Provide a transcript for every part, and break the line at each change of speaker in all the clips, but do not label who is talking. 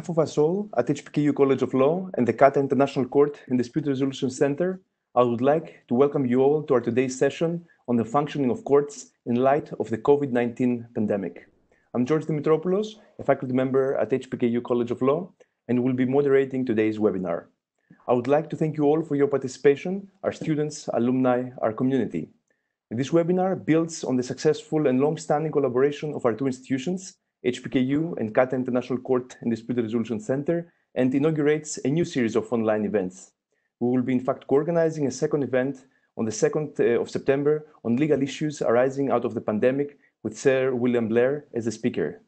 Behalf of us all at HBKU College of Law and the Qatar International Court and Dispute Resolution Center, I would like to welcome you all to our today's session on the functioning of courts in light of the COVID-19 pandemic. I'm George Dimitropoulos, a faculty member at HBKU College of Law, and will be moderating today's webinar. I would like to thank you all for your participation, our students, alumni, our community. This webinar builds on the successful and long-standing collaboration of our two institutions, HBKU and Qatar International Court and Dispute Resolution Center, and inaugurates a new series of online events. We will be in fact co-organizing a second event on the 2nd uh, of September on legal issues arising out of the pandemic with Sir William Blair as the speaker.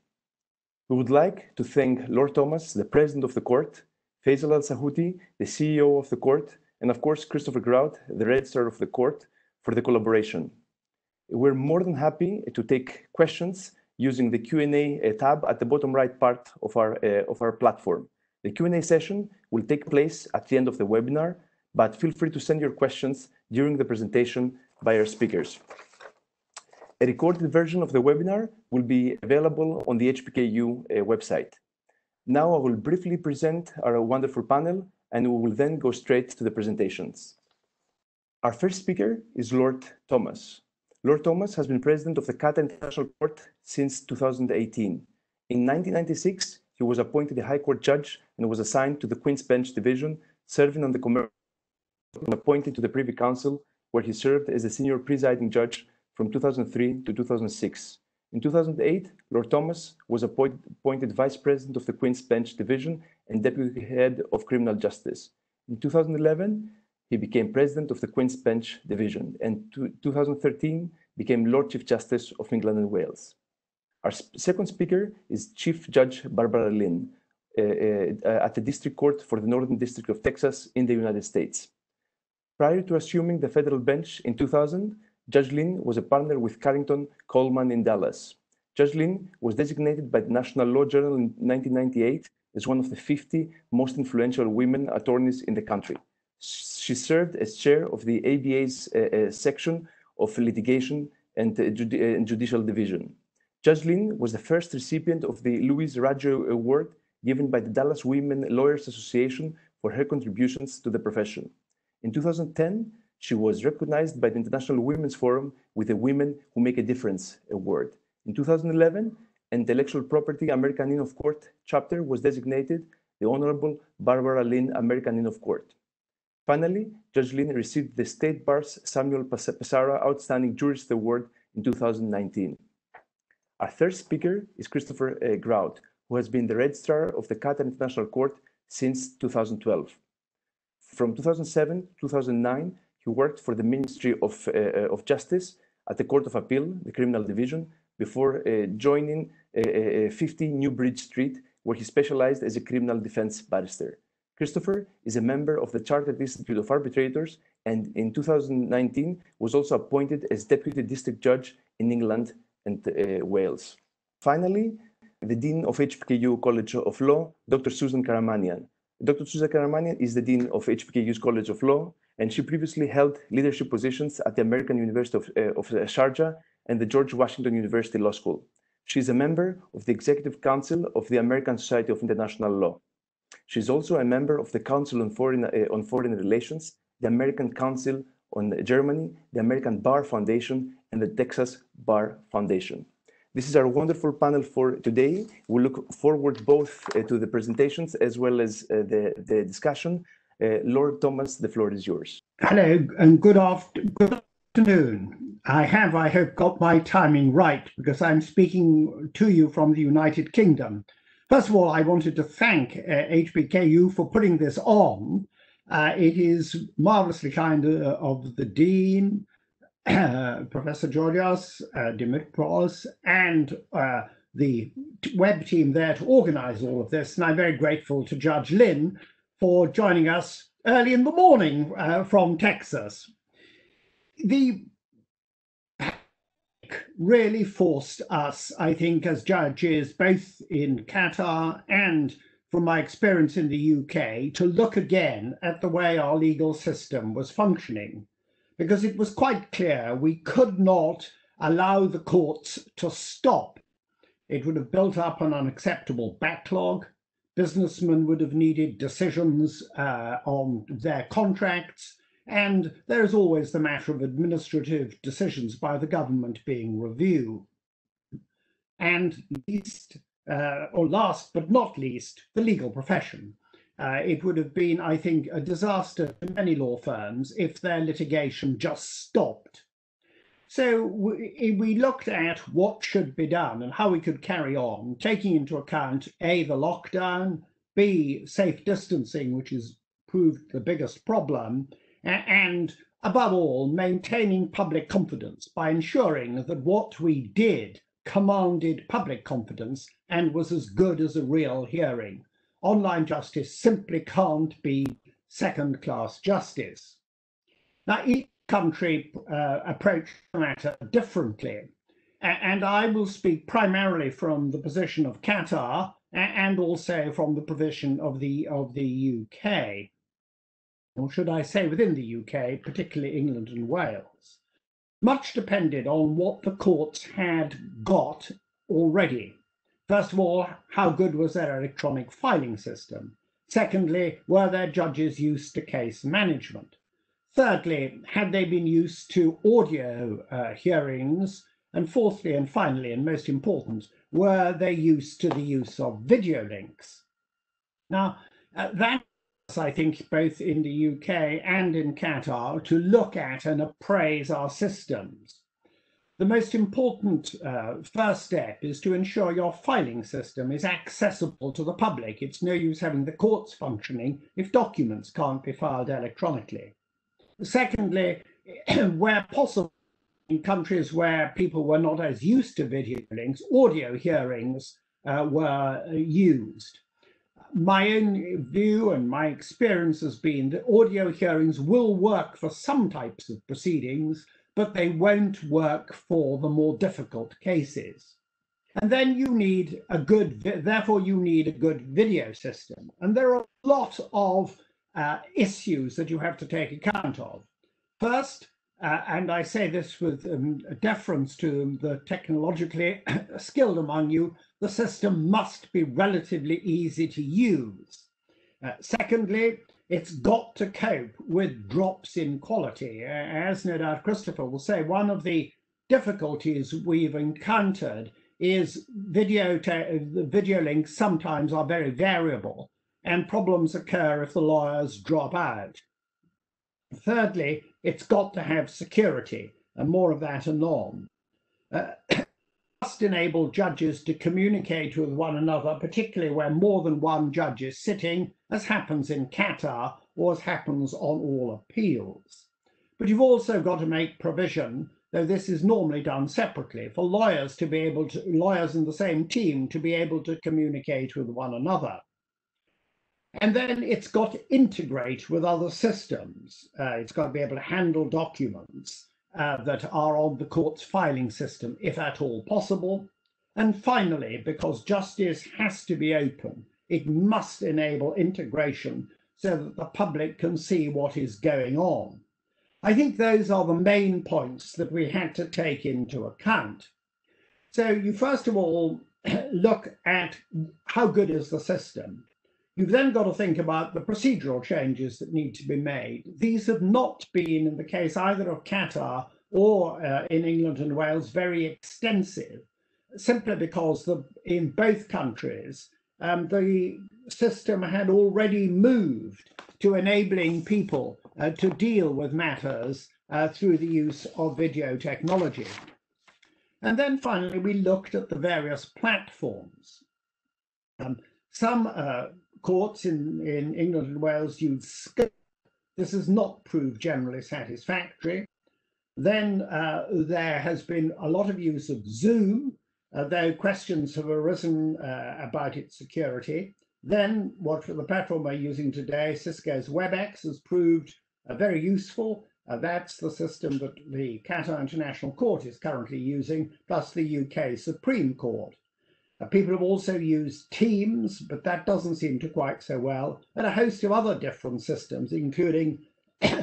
We would like to thank Lord Thomas, the President of the Court, Faisal Al Sahuti, the CEO of the Court, and of course Christopher Grout, the Registrar of the Court, for the collaboration. We're more than happy to take questions using the Q&A uh, tab at the bottom right part of our, uh, of our platform. The Q&A session will take place at the end of the webinar, but feel free to send your questions during the presentation by our speakers. A recorded version of the webinar will be available on the HBKU uh, website. Now I will briefly present our wonderful panel and we will then go straight to the presentations. Our first speaker is Lord Thomas. Lord Thomas has been president of the Qatar International Court since 2018. In 1996, he was appointed a High Court judge and was assigned to the Queen's Bench Division, serving on the commercial appointed to the Privy Council, where he served as a senior presiding judge from 2003 to 2006. In 2008, Lord Thomas was appointed Vice President of the Queen's Bench Division and Deputy Head of Criminal Justice. In 2011, he became president of the Queen's Bench Division and in 2013 became Lord Chief Justice of England and Wales. Our second speaker is Chief Judge Barbara Lynn uh, uh, at the District Court for the Northern District of Texas in the United States. Prior to assuming the federal bench in 2000, Judge Lynn was a partner with Carrington Coleman in Dallas. Judge Lynn was designated by the National Law Journal in 1998 as one of the 50 most influential women attorneys in the country. She served as chair of the ABA's uh, uh, section of litigation and, uh, and, judicial division. Judge Lynn was the first recipient of the Louise Raggio Award given by the Dallas Women Lawyers Association for her contributions to the profession. In 2010, she was recognized by the International Women's Forum with the Women Who Make a Difference Award. In 2011, Intellectual Property American Inn of Court chapter was designated the Honorable Barbara Lynn American Inn of Court. Finally, Judge Lynn received the State Bar's Samuel Pessarra Outstanding Jurist Award in 2019. Our third speaker is Christopher uh, Grout, who has been the Registrar of the Qatar International Court since 2012. From 2007 to 2009, he worked for the Ministry of, uh, uh, of Justice at the Court of Appeal, the Criminal Division, before uh, joining uh, uh, 50 New Bridge Street, where he specialized as a criminal defense barrister. Christopher is a member of the Chartered Institute of Arbitrators and in 2019 was also appointed as Deputy District Judge in England and uh, Wales. Finally, the Dean of HBKU College of Law, Dr. Susan Karamanian. Dr. Susan Karamanian is the Dean of HBKU's College of Law, and she previously held leadership positions at the American University of, uh, of Sharjah and the George Washington University Law School. She is a member of the Executive Council of the American Society of International Law. She is also a member of the Council on Foreign, uh, on Foreign Relations, the American Council on Germany, the American Bar Foundation, and the Texas Bar Foundation. This is our wonderful panel for today. We look forward both uh, to the presentations as well as uh, the, the discussion. Lord Thomas, the floor is yours.
Hello and good, after, good afternoon. I have, I hope, got my timing right because I'm speaking to you from the United Kingdom. First of all, I wanted to thank uh, HBKU for putting this on. Uh, it is marvelously kind uh, of the Dean, Professor Georgios uh, Dimitros, and uh, the web team there to organize all of this. And I'm very grateful to Judge Lynn for joining us early in the morning uh, from Texas. The really forced us, I think, as judges, both in Qatar and from my experience in the UK, to look again at the way our legal system was functioning, because it was quite clear we could not allow the courts to stop. It would have built up an unacceptable backlog. businessmen would have needed decisions uh, on their contracts, and there is always the matter of administrative decisions by the government being reviewed. And least, uh, or last but not least, the legal profession. Uh, it would have been, I think, a disaster to many law firms if their litigation just stopped. So we, we, looked at what should be done and how we could carry on, taking into account A, the lockdown, B, safe distancing, which has proved the biggest problem, and above all, maintaining public confidence by ensuring that what we did commanded public confidence and was as good as a real hearing online justice simply can't be second class justice. Now, each country uh, approached the matter differently, and I will speak primarily from the position of Qatar and also from the position of the of the UK, or should I say within the UK, particularly England and Wales. Much depended on what the courts had got already. First of all, how good was their electronic filing system? Secondly, were their judges used to case management? Thirdly, had they been used to audio uh, hearings? And fourthly, and finally, and most important, were they used to the use of video links? Now, uh, that's, I think, both in the UK and in Qatar to look at and appraise our systems. The most important uh, first step is to ensure your filing system is accessible to the public. It's no use having the courts functioning if documents can't be filed electronically. Secondly, where possible, in countries where people were not as used to video links, audio hearings uh, were used. My own view and my experience has been that audio hearings will work for some types of proceedings, but they won't work for the more difficult cases. And then you need a good, therefore, you need a good video system. And there are a lot of uh, issues that you have to take account of. First, uh, and I say this with um, deference to the technologically skilled among you, the system must be relatively easy to use. Uh, secondly, it's got to cope with drops in quality. As no doubt Christopher will say, one of the difficulties we've encountered is video, the video links sometimes are very variable and problems occur if the lawyers drop out. Thirdly, it's got to have security and more of that anon. Uh, enable judges to communicate with one another, particularly where more than one judge is sitting as happens in Qatar or as happens on all appeals. But you've also got to make provision, though this is normally done separately, for lawyers to be able to, lawyers in the same team to be able to communicate with one another. And then it's got to integrate with other systems. Uh, it's got to be able to handle documents uh, that are on the court's filing system, if at all possible. And finally, because justice has to be open, it must enable integration so that the public can see what is going on. I think those are the main points that we had to take into account. So you first of all look at how good is the system. You've then got to think about the procedural changes that need to be made. These have not been, in the case either of Qatar or uh, in England and Wales, very extensive, simply because the, in both countries um, the system had already moved to enabling people uh, to deal with matters uh, through the use of video technology. And then finally, we looked at the various platforms. Um, some uh, courts in, in England and Wales use Skype. This has not proved generally satisfactory. Then uh, there has been a lot of use of Zoom, uh, though questions have arisen uh, about its security. Then what the platform we're using today, Cisco's WebEx, has proved uh, very useful. Uh, that's the system that the Qatar International Court is currently using, plus the UK Supreme Court. People have also used Teams, but that doesn't seem to quite so well, and a host of other different systems, including uh,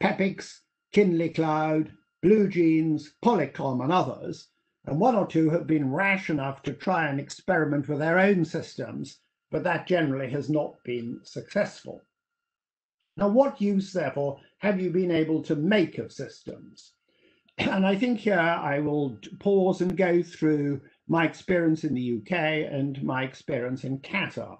Pepix, Kinly Cloud, BlueJeans, Polycom, and others and one or two have been rash enough to try and experiment with their own systems, but that generally has not been successful. Now, what use, therefore, have you been able to make of systems? And I think here I will pause and go through my experience in the UK and my experience in Qatar.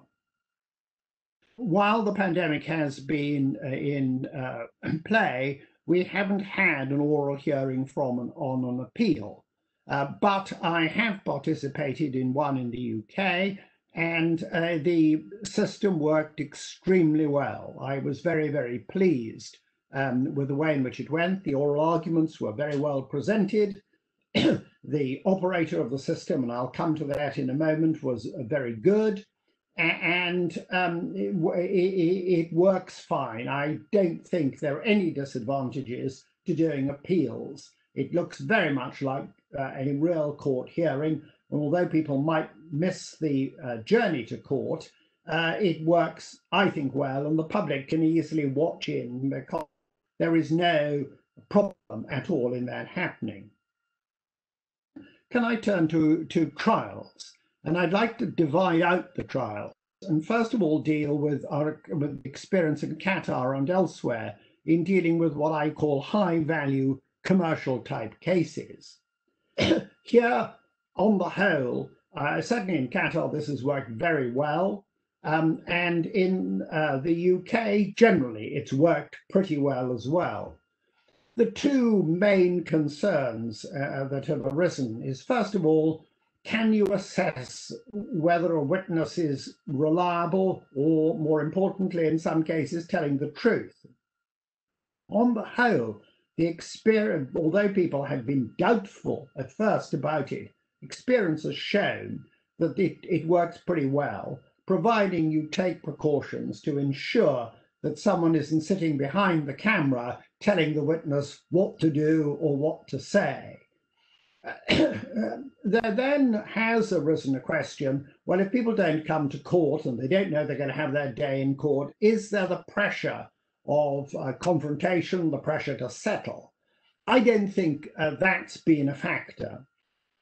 While the pandemic has been uh, in uh, play, we haven't had an oral hearing from an, on an appeal. Uh, but I have participated in one in the UK, and uh, the system worked extremely well. I was very, very pleased um, with the way in which it went. The oral arguments were very well presented. the operator of the system, and I'll come to that in a moment, was uh, very good. And um, it, it, it works fine. I don't think there are any disadvantages to doing appeals. It looks very much like uh, a real court hearing. And although people might miss the uh, journey to court, uh, it works, I think, well, and the public can easily watch in because there is no problem at all in that happening. Can I turn to, to trials? And I'd like to divide out the trials and first of all deal with our with experience in Qatar and elsewhere in dealing with what I call high value commercial type cases. Here, on the whole, uh, certainly in Qatar, this has worked very well. Um, and in uh, the UK, generally, it's worked pretty well as well. The two main concerns uh, that have arisen is, first of all, can you assess whether a witness is reliable or, more importantly, in some cases, telling the truth? On the whole, the experience, although people had been doubtful at first about it, experience has shown that it, it works pretty well, providing you take precautions to ensure that someone isn't sitting behind the camera telling the witness what to do or what to say. there then has arisen a question well, if people don't come to court and they don't know they're going to have their day in court, is there the pressure of uh, confrontation, the pressure to settle. I don't think uh, that's been a factor.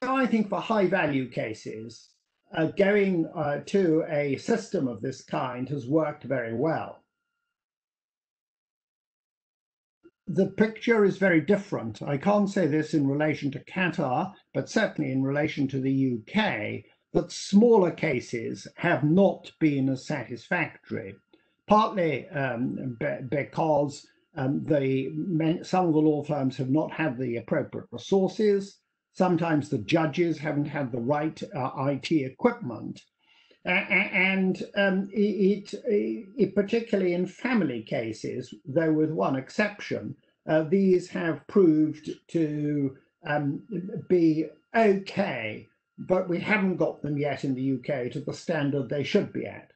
I think for high value cases, uh, going uh, to a system of this kind has worked very well. The picture is very different. I can't say this in relation to Qatar, but certainly in relation to the UK, that smaller cases have not been as satisfactory partly um, because um, the some of the law firms have not had the appropriate resources. Sometimes the judges haven't had the right uh, IT equipment, and um, it, it, particularly in family cases, though with one exception, uh, these have proved to um, be okay, but we haven't got them yet in the UK to the standard they should be at.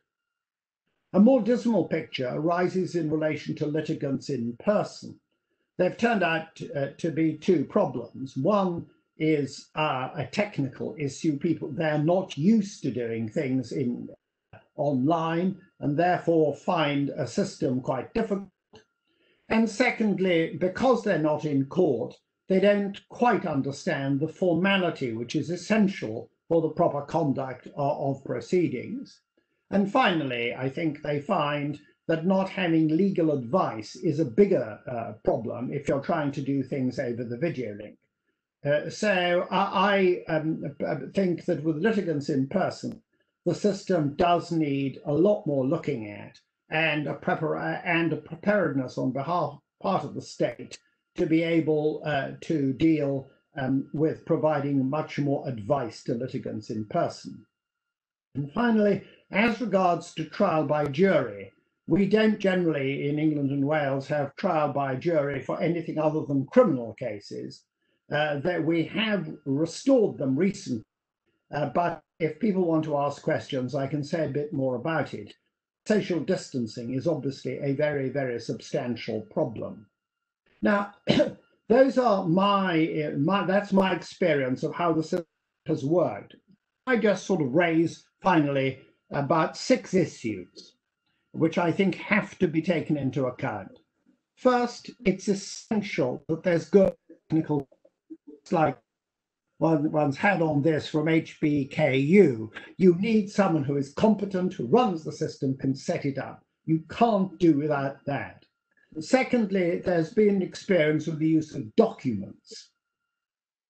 A more dismal picture arises in relation to litigants in person. They've turned out uh, to be two problems. One is uh, a technical issue. People they're not used to doing things in online and therefore find a system quite difficult. And secondly, because they're not in court, they don't quite understand the formality which is essential for the proper conduct of, of proceedings. And finally, I think they find that not having legal advice is a bigger uh, problem if you're trying to do things over the video link. Uh, so I, I um, think that with litigants in person, the system does need a lot more looking at and a, prepar- and a preparedness on behalf part of the state to be able uh, to deal um, with providing much more advice to litigants in person. And finally, as regards to trial by jury, we don't generally in England and Wales have trial by jury for anything other than criminal cases. Uh, that we have restored them recently, uh, but if people want to ask questions, I can say a bit more about it. Social distancing is obviously a very, very substantial problem. Now, those are my, my that's my experience of how the system has worked. I just sort of raise finally about six issues, which I think have to be taken into account. First, it's essential that there's good technical like one, one's had on this from HBKU. You need someone who is competent, who runs the system, can set it up. You can't do without that. Secondly, there's been experience with the use of documents.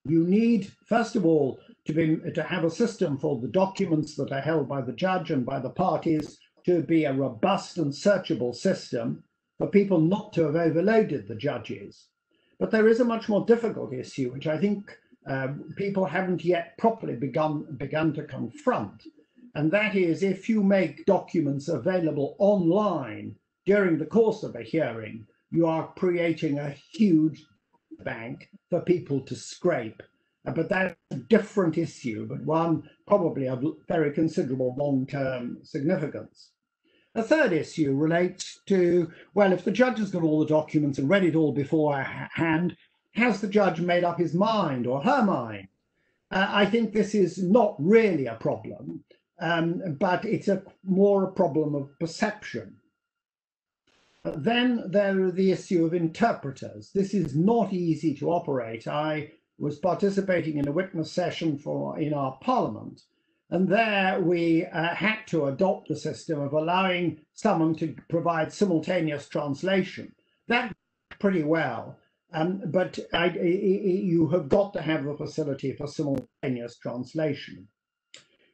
You need, first of all, to, be, to have a system for the documents that are held by the judge and by the parties to be a robust and searchable system for people not to have overloaded the judges. But there is a much more difficult issue, which I think um, people haven't yet properly begun, begun to confront. And that is if you make documents available online during the course of a hearing, you are creating a huge bank for people to scrape. Uh, but that's a different issue, but one probably of very considerable long-term significance. A third issue relates to, well, if the judge has got all the documents and read it all beforehand, has the judge made up his mind or her mind? Uh, I think this is not really a problem, um, but it's a more a problem of perception. Then there are the issue of interpreters. This is not easy to operate. I was participating in a witness session for in our parliament, and there we uh, had to adopt the system of allowing someone to provide simultaneous translation. That pretty well, um, but I, I, you have got to have the facility for simultaneous translation.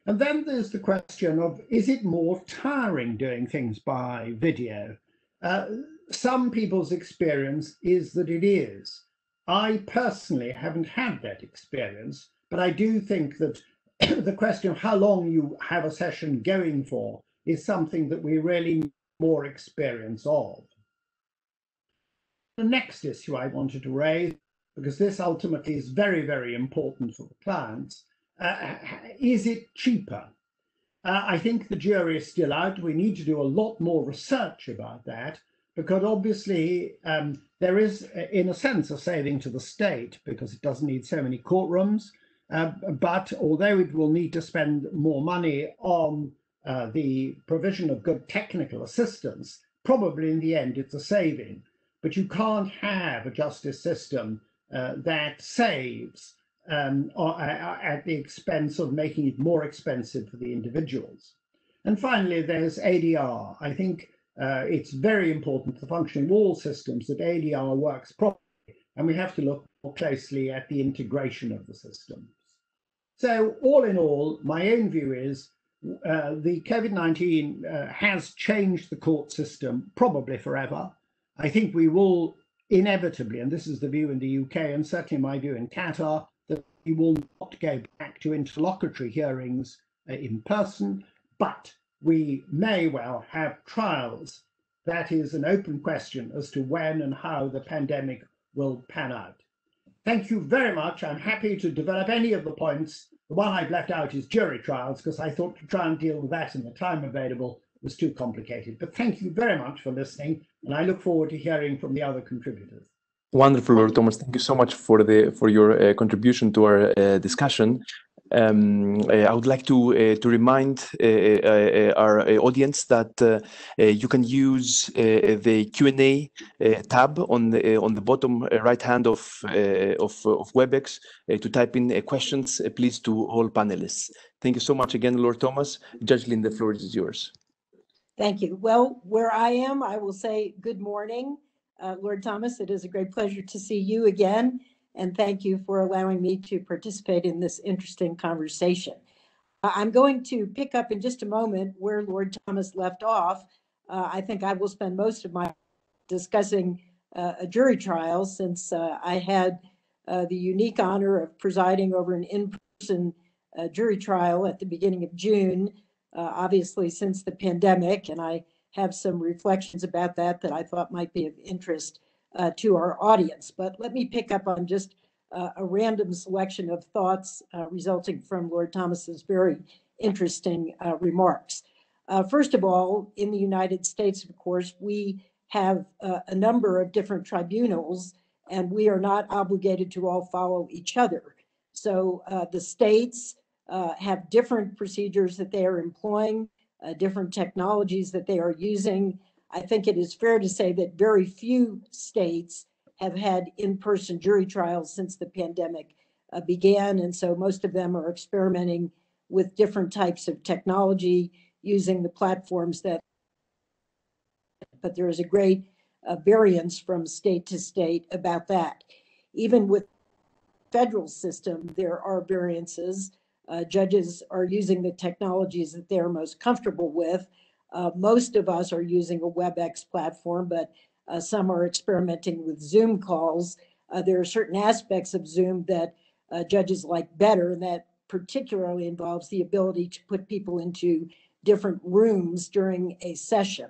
And then there's the question of, is it more tiring doing things by video? Uh, some people's experience is that it is. I personally haven't had that experience, but I do think that the question of how long you have a session going for is something that we really need more experience of. The next issue I wanted to raise, because this ultimately is very, very important for the clients, uh, is it cheaper? Uh, I think the jury is still out. We need to do a lot more research about that because obviously um, there is, in a sense, a saving to the state because it doesn't need so many courtrooms. Uh, but although it will need to spend more money on uh, the provision of good technical assistance, probably in the end it's a saving. But you can't have a justice system uh, that saves um, or, at the expense of making it more expensive for the individuals. And finally, there's ADR. I think uh, it's very important to function in all systems that ADR works properly, and we have to look more closely at the integration of the systems. So all in all, my own view is uh, the COVID-19 uh, has changed the court system probably forever. I think we will inevitably, and this is the view in the UK and certainly my view in Qatar, that we will not go back to interlocutory hearings uh, in person, but we may well have trials. That is an open question as to when and how the pandemic will pan out. Thank you very much. I'm happy to develop any of the points. The one I've left out is jury trials because I thought to try and deal with that in the time available was too complicated. But thank you very much for listening, and I look forward to hearing from the other contributors.
Wonderful, Lord Thomas. Thank you so much for the for your uh, contribution to our uh, discussion. Um, uh, I would like to uh, to remind uh, uh our uh, audience that uh, you can use the Q and A tab on the on the bottom right hand of of, of, WebEx to type in questions, please, to all panelists. Thank you so much again, Lord Thomas. Judge Lynn, the floor is yours.
Thank you. Well, where I am, I will say good morning, Lord Thomas. It is a great pleasure to see you again and thank you for allowing me to participate in this interesting conversation. I'm going to pick up in just a moment where Lord Thomas left off. Uh, I think I will spend most of my discussing uh, a jury trial since uh, I had uh, the unique honor of presiding over an in-person uh, jury trial at the beginning of June, uh, obviously since the pandemic, and I have some reflections about that that I thought might be of interest uh, to our audience. But let me pick up on just uh, a random selection of thoughts uh, resulting from Lord Thomas's very interesting uh, remarks. Uh, first of all, in the United States, of course, we have uh, a number of different tribunals and we are not obligated to all follow each other. So the states have different procedures that they are employing, different technologies that they are using, I think it is fair to say that very few states have had in-person jury trials since the pandemic uh, began. And so most of them are experimenting with different types of technology using the platforms that, but there is a great uh, variance from state to state about that. Even with federal system, there are variances. Uh, judges are using the technologies that they're most comfortable with. Uh, most of us are using a WebEx platform, but uh, some are experimenting with Zoom calls. Uh, there are certain aspects of Zoom that uh, judges like better, and that particularly involves the ability to put people into different rooms during a session.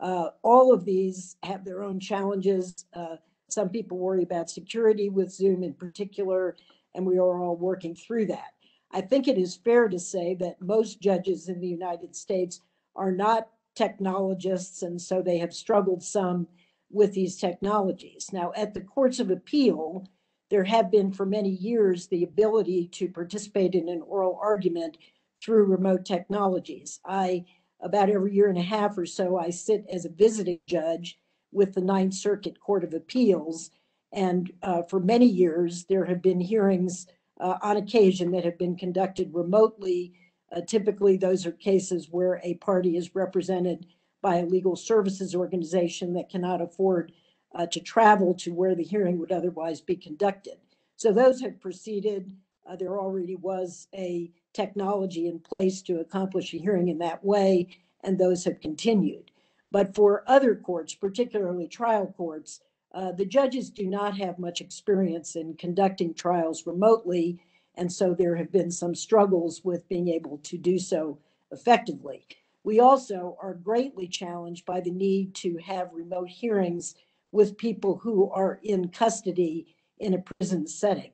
Uh, all of these have their own challenges. Uh, some people worry about security with Zoom in particular, and we are all working through that. I think it is fair to say that most judges in the United States are not technologists, and so they have struggled some with these technologies. Now, at the courts of appeal, there have been for many years the ability to participate in an oral argument through remote technologies. I, about every year and a half or so, I sit as a visiting judge with the Ninth Circuit Court of Appeals. And uh, for many years, there have been hearings uh, on occasion that have been conducted remotely. Uh, typically, those are cases where a party is represented by a legal services organization that cannot afford uh, to travel to where the hearing would otherwise be conducted. So those have proceeded. Uh, there already was a technology in place to accomplish a hearing in that way, and those have continued. But for other courts, particularly trial courts, uh, the judges do not have much experience in conducting trials remotely, and so there have been some struggles with being able to do so effectively. We also are greatly challenged by the need to have remote hearings with people who are in custody in a prison setting.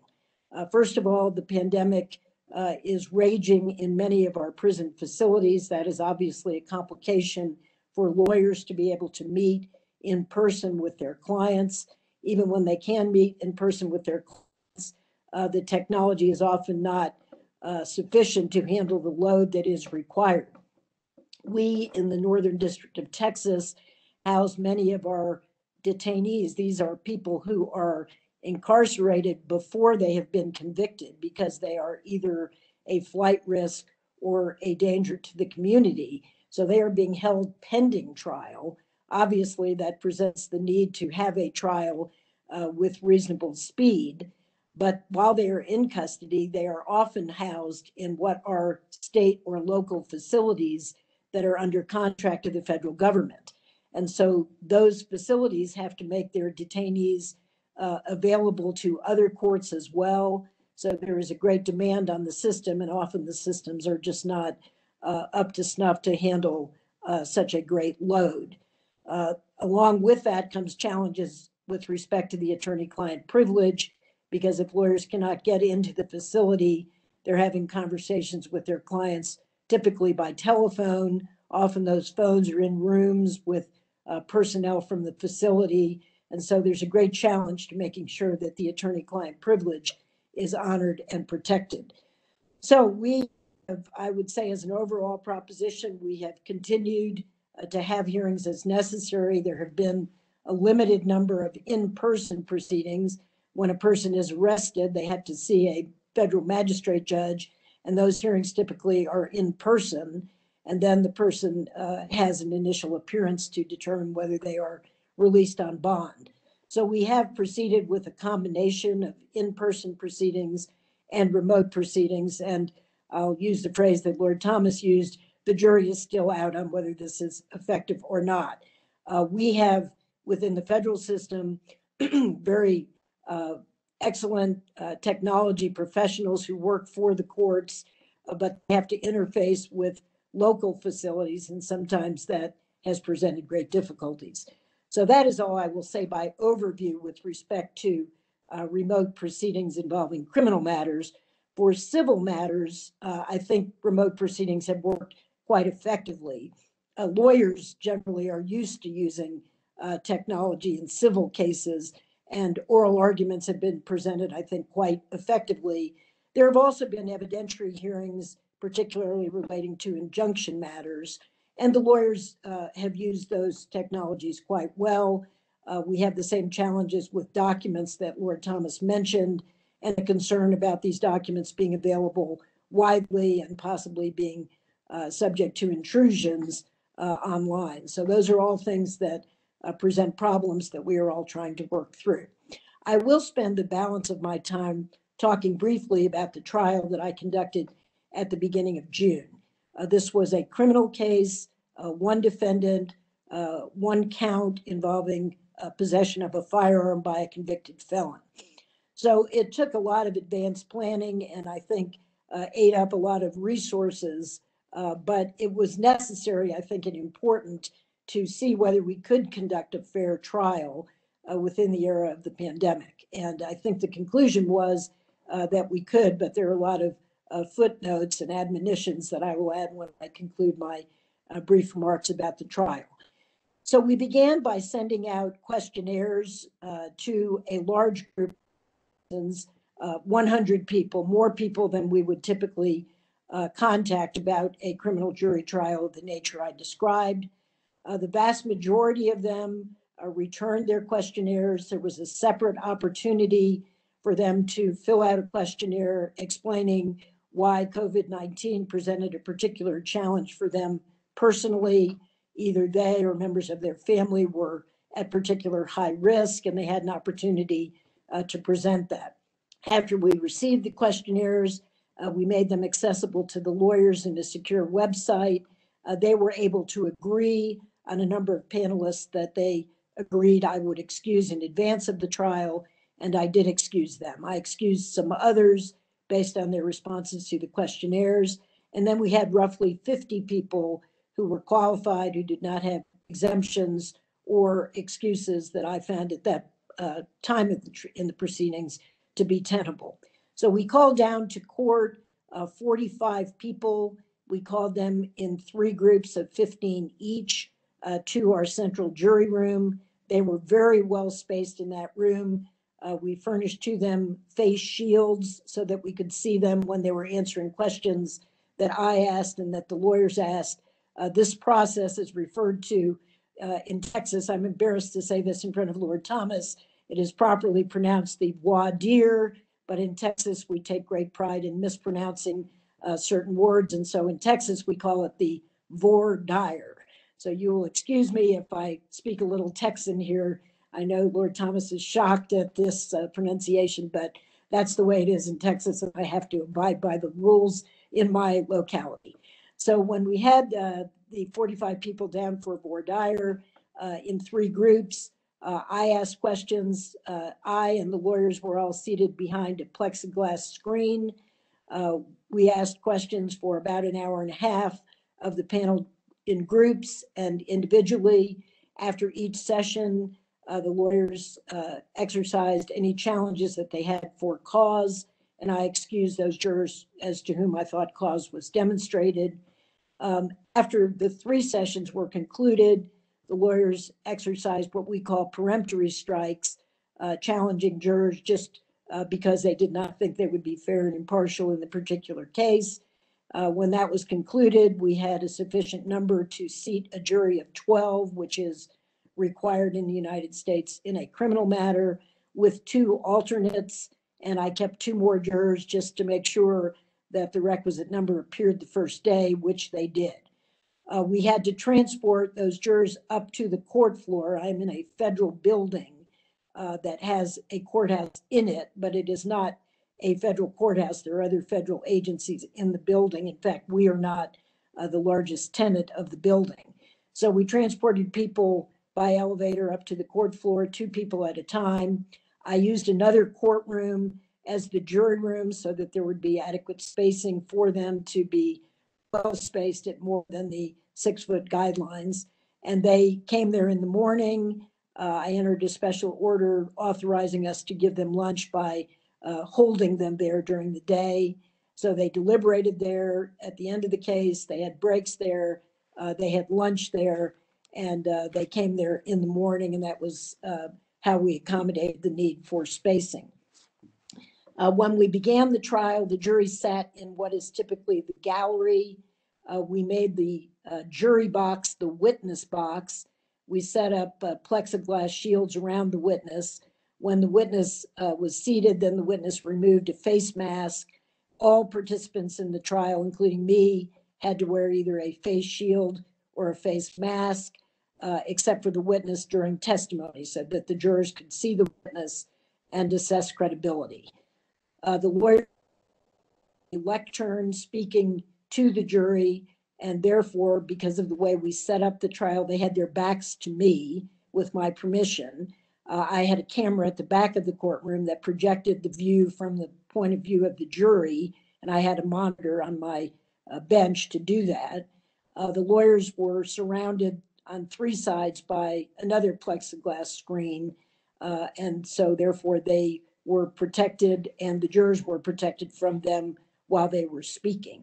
Uh, first of all, the pandemic uh, is raging in many of our prison facilities. That is obviously a complication for lawyers to be able to meet in person with their clients. Even when they can meet in person with their clients, uh, the technology is often not uh, sufficient to handle the load that is required we in the Northern District of Texas house many of our detainees. These are people who are incarcerated before they have been convicted because they are either a flight risk or a danger to the community. So they are being held pending trial. Obviously, that presents the need to have a trial uh, with reasonable speed. But while they are in custody, they are often housed in what are state or local facilities that are under contract to the federal government. And so those facilities have to make their detainees uh, available to other courts as well. So there is a great demand on the system, and often the systems are just not uh, up to snuff to handle uh, such a great load. Uh, along with that comes challenges with respect to the attorney-client privilege, because if lawyers cannot get into the facility, they're having conversations with their clients typically by telephone. Often those phones are in rooms with uh, personnel from the facility. And so there's a great challenge to making sure that the attorney client privilege is honored and protected. So we have, I would say, as an overall proposition, we have continued uh, to have hearings as necessary. There have been a limited number of in person proceedings. When a person is arrested, they have to see a federal magistrate judge and those hearings typically are in person. And then the person uh, has an initial appearance to determine whether they are released on bond. So we have proceeded with a combination of in-person proceedings and remote proceedings. And I'll use the phrase that Lord Thomas used, the jury is still out on whether this is effective or not. Uh, we have within the federal system very uh, excellent uh, technology professionals who work for the courts, uh, but have to interface with local facilities, and sometimes that has presented great difficulties. So that is all I will say by overview with respect to uh, remote proceedings involving criminal matters. For civil matters, uh, I think remote proceedings have worked quite effectively. Uh, lawyers generally are used to using technology in civil cases and oral arguments have been presented, I think, quite effectively. There have also been evidentiary hearings, particularly relating to injunction matters, and the lawyers uh, have used those technologies quite well. Uh, we have the same challenges with documents that Lord Thomas mentioned, and a concern about these documents being available widely and possibly being uh, subject to intrusions uh, online. So those are all things that uh, present problems that we are all trying to work through. I will spend the balance of my time talking briefly about the trial that I conducted at the beginning of June. Uh, this was a criminal case, uh, one defendant, uh, one count involving uh, possession of a firearm by a convicted felon. So it took a lot of advanced planning and I think uh, ate up a lot of resources, uh, but it was necessary, I think, and important to see whether we could conduct a fair trial uh, within the era of the pandemic. And I think the conclusion was uh, that we could, but there are a lot of uh, footnotes and admonitions that I will add when I conclude my uh, brief remarks about the trial. So we began by sending out questionnaires uh, to a large group of uh, 100 people, more people than we would typically uh, contact about a criminal jury trial of the nature I described. Uh, the vast majority of them uh, returned their questionnaires. There was a separate opportunity for them to fill out a questionnaire explaining why COVID 19 presented a particular challenge for them personally. Either they or members of their family were at particular high risk and they had an opportunity uh, to present that. After we received the questionnaires, uh, we made them accessible to the lawyers in a secure website. Uh, they were able to agree on a number of panelists that they agreed I would excuse in advance of the trial, and I did excuse them. I excused some others based on their responses to the questionnaires. And then we had roughly 50 people who were qualified, who did not have exemptions or excuses that I found at that uh, time the, in the proceedings to be tenable. So we called down to court uh, 45 people. We called them in three groups of 15 each uh, to our central jury room. They were very well spaced in that room. Uh, we furnished to them face shields so that we could see them when they were answering questions that I asked and that the lawyers asked. Uh, this process is referred to uh, in Texas. I'm embarrassed to say this in front of Lord Thomas. It is properly pronounced the voir dire, but in Texas, we take great pride in mispronouncing uh, certain words. And so in Texas, we call it the voir dire. So you will excuse me if I speak a little Texan here. I know Lord Thomas is shocked at this uh, pronunciation, but that's the way it is in Texas, and I have to abide by the rules in my locality. So when we had uh, the 45 people down for voir uh, in three groups, uh, I asked questions. Uh, I and the lawyers were all seated behind a plexiglass screen. Uh, we asked questions for about an hour and a half of the panel in groups and individually. After each session, uh, the lawyers uh, exercised any challenges that they had for cause, and I excused those jurors as to whom I thought cause was demonstrated. Um, after the three sessions were concluded, the lawyers exercised what we call peremptory strikes, uh, challenging jurors just uh, because they did not think they would be fair and impartial in the particular case. Uh, when that was concluded, we had a sufficient number to seat a jury of 12, which is required in the United States in a criminal matter with two alternates. And I kept two more jurors just to make sure that the requisite number appeared the first day, which they did. Uh, we had to transport those jurors up to the court floor. I'm in a federal building uh, that has a courthouse in it, but it is not a federal courthouse. There are other federal agencies in the building. In fact, we are not uh, the largest tenant of the building. So we transported people by elevator up to the court floor, two people at a time. I used another courtroom as the jury room so that there would be adequate spacing for them to be well spaced at more than the six foot guidelines. And they came there in the morning. Uh, I entered a special order authorizing us to give them lunch by uh, holding them there during the day. So they deliberated there at the end of the case. They had breaks there. Uh, they had lunch there, and uh, they came there in the morning, and that was uh, how we accommodated the need for spacing. Uh, when we began the trial, the jury sat in what is typically the gallery. Uh, we made the jury box the witness box. We set up plexiglass shields around the witness. When the witness uh, was seated, then the witness removed a face mask. All participants in the trial, including me, had to wear either a face shield or a face mask, uh, except for the witness during testimony, so that the jurors could see the witness and assess credibility. Uh, the lawyer lectern speaking to the jury, and therefore, because of the way we set up the trial, they had their backs to me with my permission. Uh, I had a camera at the back of the courtroom that projected the view from the point of view of the jury, and I had a monitor on my uh, bench to do that. Uh, the lawyers were surrounded on three sides by another plexiglass screen, uh, and so therefore they were protected, and the jurors were protected from them while they were speaking.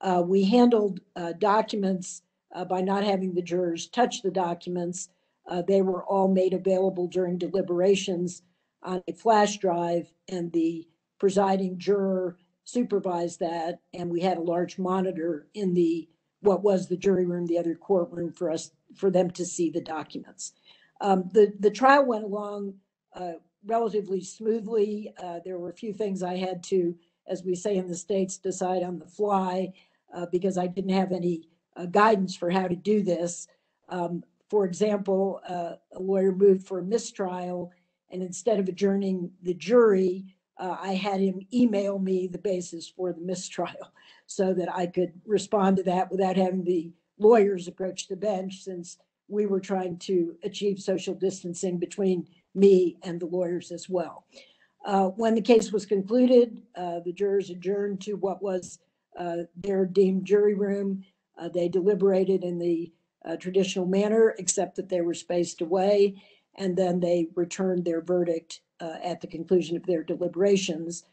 Uh, we handled uh, documents by not having the jurors touch the documents. Uh, they were all made available during deliberations on a flash drive, and the presiding juror supervised that. And we had a large monitor in the what was the jury room, the other courtroom for us for them to see the documents. Um, the the trial went along uh, relatively smoothly. Uh, there were a few things I had to as we say in the States, decide on the fly uh, because I didn't have any uh, guidance for how to do this. Um, for example, uh, a lawyer moved for a mistrial, and instead of adjourning the jury, uh, I had him email me the basis for the mistrial so that I could respond to that without having the lawyers approach the bench since we were trying to achieve social distancing between me and the lawyers as well. Uh, when the case was concluded, uh, the jurors adjourned to what was uh, their deemed jury room. Uh, they deliberated in the uh, traditional manner, except that they were spaced away, and then they returned their verdict uh, at the conclusion of their deliberations.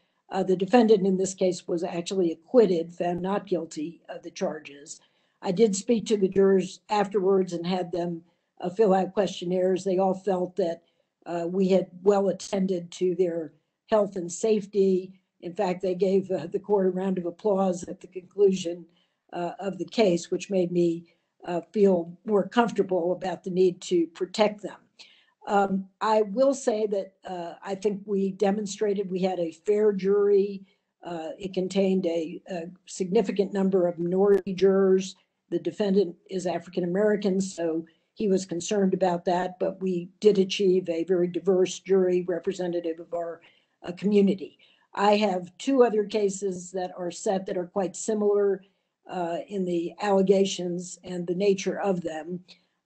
the defendant in this case was actually acquitted, found not guilty of the charges. I did speak to the jurors afterwards and had them fill out questionnaires. They all felt that we had well attended to their health and safety. In fact, they gave uh, the court a round of applause at the conclusion uh, of the case, which made me uh, feel more comfortable about the need to protect them. Um, I will say that uh, I think we demonstrated we had a fair jury. Uh, it contained a, a significant number of minority jurors. The defendant is African American, so he was concerned about that, but we did achieve a very diverse jury representative of our a community. I have two other cases that are set that are quite similar uh, in the allegations and the nature of them,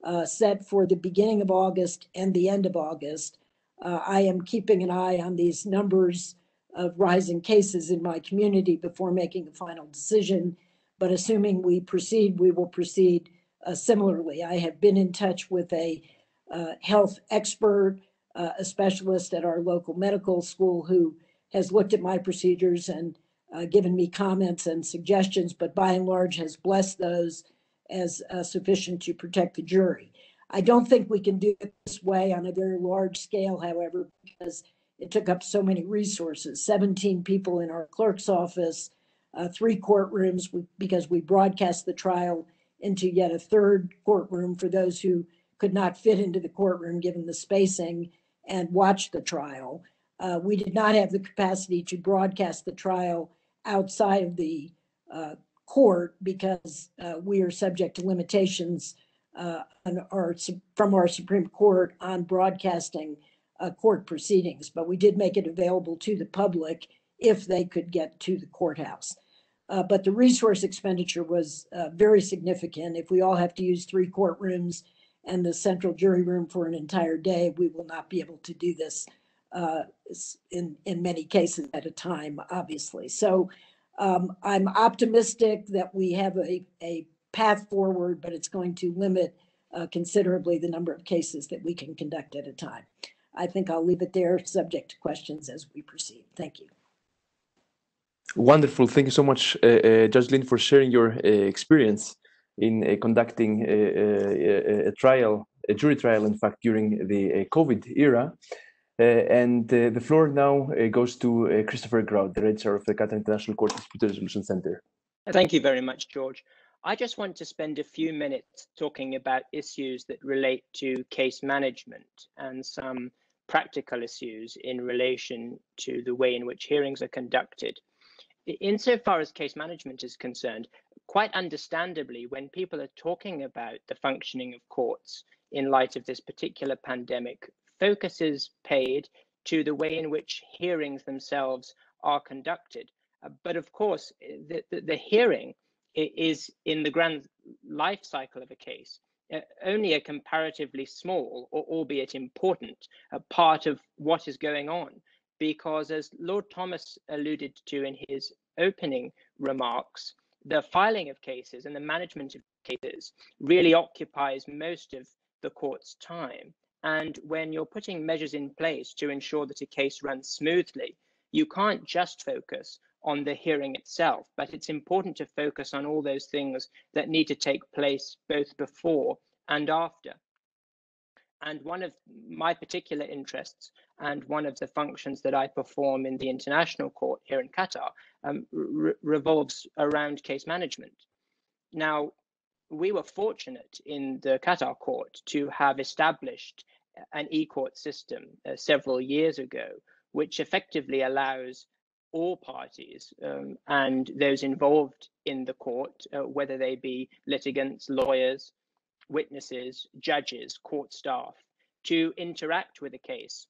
uh, set for the beginning of August and the end of August. Uh, I am keeping an eye on these numbers of rising cases in my community before making a final decision. But assuming we proceed, we will proceed uh, similarly. I have been in touch with a uh, health expert uh, a specialist at our local medical school who has looked at my procedures and uh, given me comments and suggestions, but by and large has blessed those as uh, sufficient to protect the jury. I don't think we can do it this way on a very large scale, however, because it took up so many resources 17 people in our clerk's office, uh, three courtrooms, because we broadcast the trial into yet a third courtroom for those who could not fit into the courtroom given the spacing and watch the trial. Uh, we did not have the capacity to broadcast the trial outside of the uh, court because uh, we are subject to limitations uh, our, from our Supreme Court on broadcasting uh, court proceedings. But we did make it available to the public if they could get to the courthouse. Uh, but the resource expenditure was very significant. If we all have to use three courtrooms and the central jury room for an entire day, we will not be able to do this uh, in, in many cases at a time, obviously. So um, I'm optimistic that we have a, a path forward, but it's going to limit uh, considerably the number of cases that we can conduct at a time. I think I'll leave it there, subject to questions as we proceed. Thank you.
Wonderful. Thank you so much, uh, uh Judge Lynn, for sharing your uh, experience in uh, conducting a, a, a, trial, a jury trial, in fact, during the uh, COVID era. Uh, and uh, the floor now uh, goes to uh, Christopher Grout, the Registrar of the Qatar International Court Dispute Resolution Center.
Thank you very much, George. I just want to spend a few minutes talking about issues that relate to case management and some practical issues in relation to the way in which hearings are conducted. Insofar as case management is concerned, quite understandably, when people are talking about the functioning of courts in light of this particular pandemic, focus is paid to the way in which hearings themselves are conducted. Uh, but of course, the, the, the, hearing is in the grand life cycle of a case uh, only a comparatively small, or albeit important, uh, part of what is going on. Because as Lord Thomas alluded to in his opening remarks, the filing of cases and the management of cases really occupies most of the court's time. And when you're putting measures in place to ensure that a case runs smoothly, you can't just focus on the hearing itself, but it's important to focus on all those things that need to take place both before and after. And one of my particular interests and one of the functions that I perform in the International Court here in Qatar um, re revolves around case management. Now, we were fortunate in the Qatar court to have established an e-court system uh, several years ago, which effectively allows all parties um, and those involved in the court, uh, whether they be litigants, lawyers, witnesses, judges, court staff, to interact with a case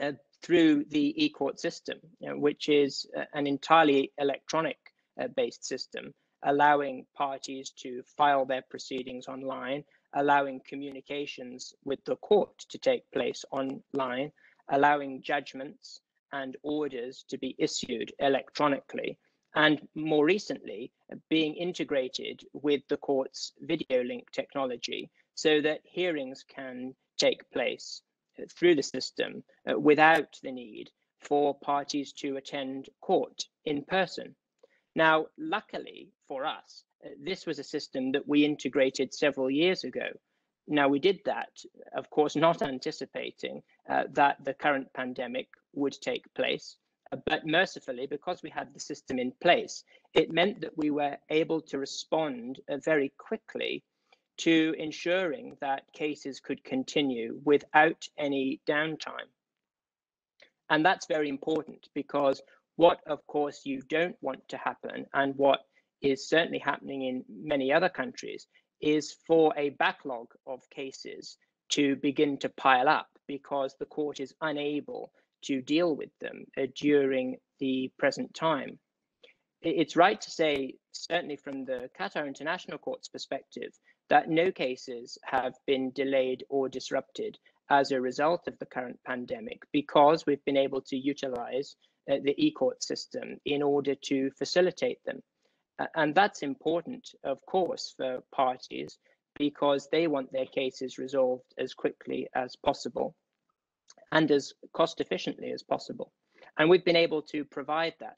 uh, through the e-court system, know, which is uh, an entirely electronic uh, based system, allowing parties to file their proceedings online, allowing communications with the court to take place online, allowing judgments and orders to be issued electronically, and more recently, being integrated with the court's video link technology so that hearings can take place uh, through the system uh, without the need for parties to attend court in person. Now, luckily for us, uh, this was a system that we integrated several years ago. Now, we did that, of course, not anticipating uh, that the current pandemic would take place. Uh, but mercifully, because we had the system in place, it meant that we were able to respond uh, very quickly to ensuring that cases could continue without any downtime. And that's very important because what, of course, you don't want to happen, and what is certainly happening in many other countries, is for a backlog of cases to begin to pile up because the court is unable to deal with them uh, during the present time. It's right to say, certainly from the Qatar International Court's perspective, that no cases have been delayed or disrupted as a result of the current pandemic because we've been able to utilize uh, the e-court system in order to facilitate them. And that's important, of course, for parties because they want their cases resolved as quickly as possible and as cost efficiently as possible. And we've been able to provide that.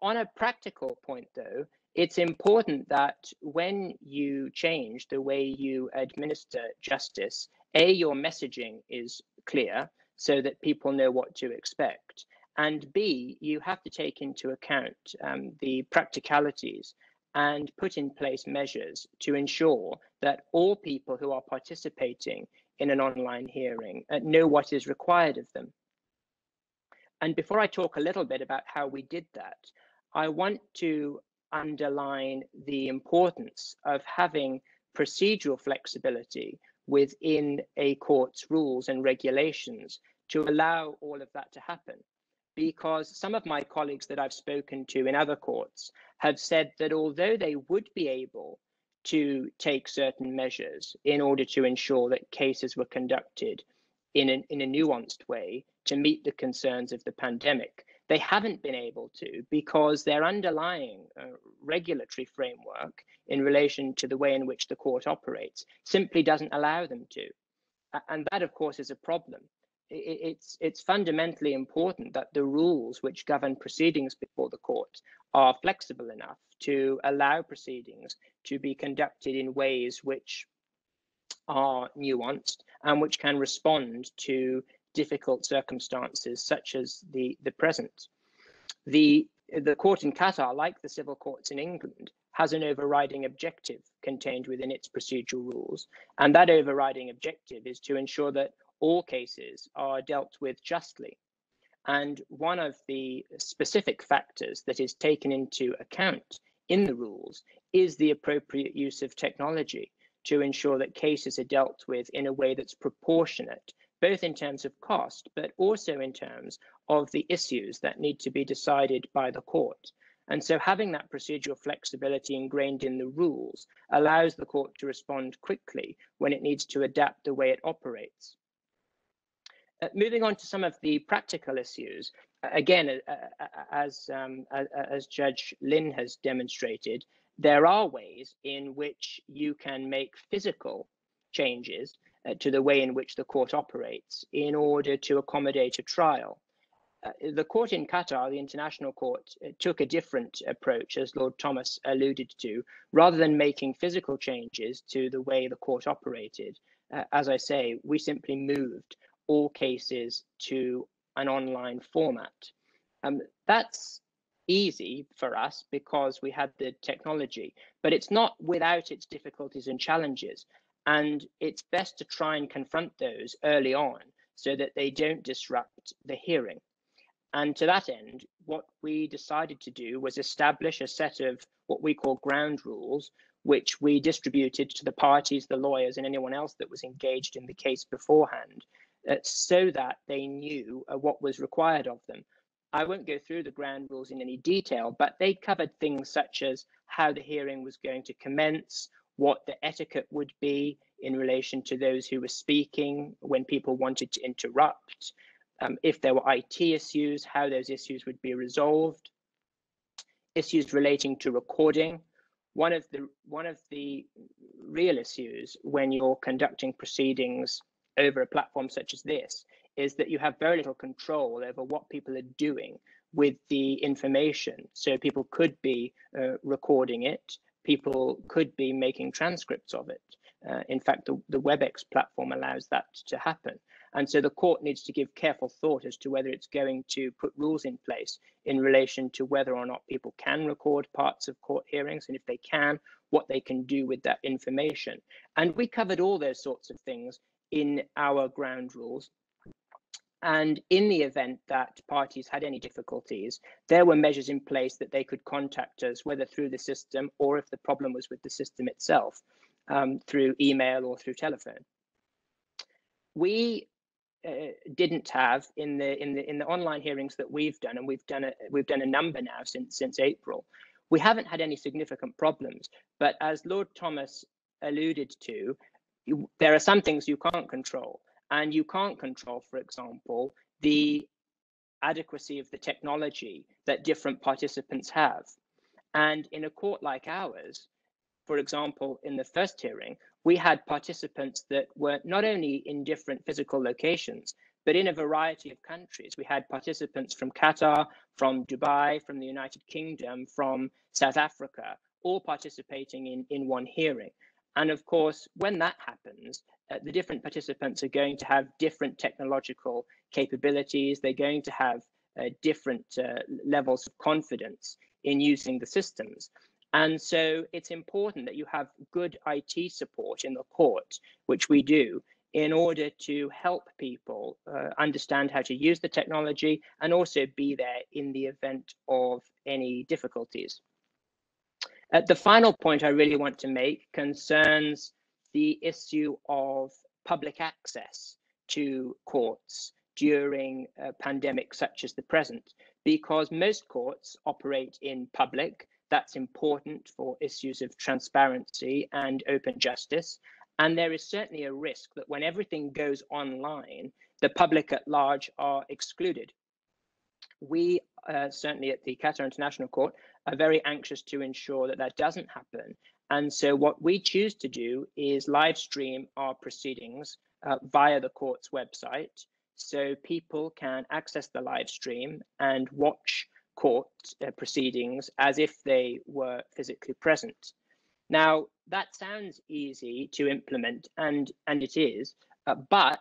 On a practical point, though, it's important that when you change the way you administer justice, A, your messaging is clear so that people know what to expect. And B, you have to take into account um, the practicalities and put in place measures to ensure that all people who are participating in an online hearing uh, know what is required of them. And before I talk a little bit about how we did that, I want to underline the importance of having procedural flexibility within a court's rules and regulations to allow all of that to happen. Because some of my colleagues that I've spoken to in other courts have said that although they would be able to take certain measures in order to ensure that cases were conducted in, an, in a nuanced way to meet the concerns of the pandemic. They haven't been able to because their underlying uh, regulatory framework in relation to the way in which the court operates simply doesn't allow them to. And that, of course, is a problem. It's, it's fundamentally important that the rules which govern proceedings before the court are flexible enough to allow proceedings to be conducted in ways which are nuanced and which can respond to difficult circumstances such as the, the present. The, the court in Qatar, like the civil courts in England, has an overriding objective contained within its procedural rules. And that overriding objective is to ensure that all cases are dealt with justly. And one of the specific factors that is taken into account in the rules is the appropriate use of technology to ensure that cases are dealt with in a way that's proportionate, both in terms of cost, but also in terms of the issues that need to be decided by the court. And so having that procedural flexibility ingrained in the rules allows the court to respond quickly when it needs to adapt the way it operates. Uh, moving on to some of the practical issues, again, uh, uh, as, um, as Judge Lynn has demonstrated, there are ways in which you can make physical changes uh, to the way in which the court operates in order to accommodate a trial. Uh, the court in Qatar, the International Court, uh, took a different approach, as Lord Thomas alluded to, rather than making physical changes to the way the court operated. Uh, as I say, we simply moved all cases to an online format. Um, that's easy for us because we had the technology, but it's not without its difficulties and challenges. And it's best to try and confront those early on so that they don't disrupt the hearing. And to that end, what we decided to do was establish a set of what we call ground rules, which we distributed to the parties, the lawyers, and anyone else that was engaged in the case beforehand, uh, so that they knew uh, what was required of them. I won't go through the ground rules in any detail, but they covered things such as how the hearing was going to commence, what the etiquette would be in relation to those who were speaking when people wanted to interrupt, um, if there were IT issues, how those issues would be resolved, issues relating to recording. One of the one of the real issues when you're conducting proceedings over a platform such as this is that you have very little control over what people are doing with the information. So people could be uh, recording it, people could be making transcripts of it. Uh, in fact, the, the WebEx platform allows that to happen. And so the court needs to give careful thought as to whether it's going to put rules in place in relation to whether or not people can record parts of court hearings, and if they can, what they can do with that information. And we covered all those sorts of things in our ground rules. And in the event that parties had any difficulties, there were measures in place that they could contact us, whether through the system or if the problem was with the system itself, um, through email or through telephone. We uh, didn't have in the in the in the online hearings that we've done, and we've done a we've done a number now since since April. We haven't had any significant problems, but as Lord Thomas alluded to, you, there are some things you can't control and you can't control, for example, the adequacy of the technology that different participants have. And in a court like ours, for example, in the first hearing, we had participants that were not only in different physical locations, but in a variety of countries. We had participants from Qatar, from Dubai, from the United Kingdom, from South Africa, all participating in, in one hearing. And of course, when that happens, uh, the different participants are going to have different technological capabilities. They're going to have uh, different uh, levels of confidence in using the systems. And so it's important that you have good IT support in the court, which we do, in order to help people uh, understand how to use the technology and also be there in the event of any difficulties. Uh, the final point I really want to make concerns the issue of public access to courts during a pandemic such as the present, because most courts operate in public. That's important for issues of transparency and open justice. And there is certainly a risk that when everything goes online, the public at large are excluded. We, uh, certainly at the Qatar International Court, are very anxious to ensure that that doesn't happen and so what we choose to do is live stream our proceedings uh, via the court's website. So people can access the live stream and watch court uh, proceedings as if they were physically present. Now, that sounds easy to implement, and, and it is, uh, but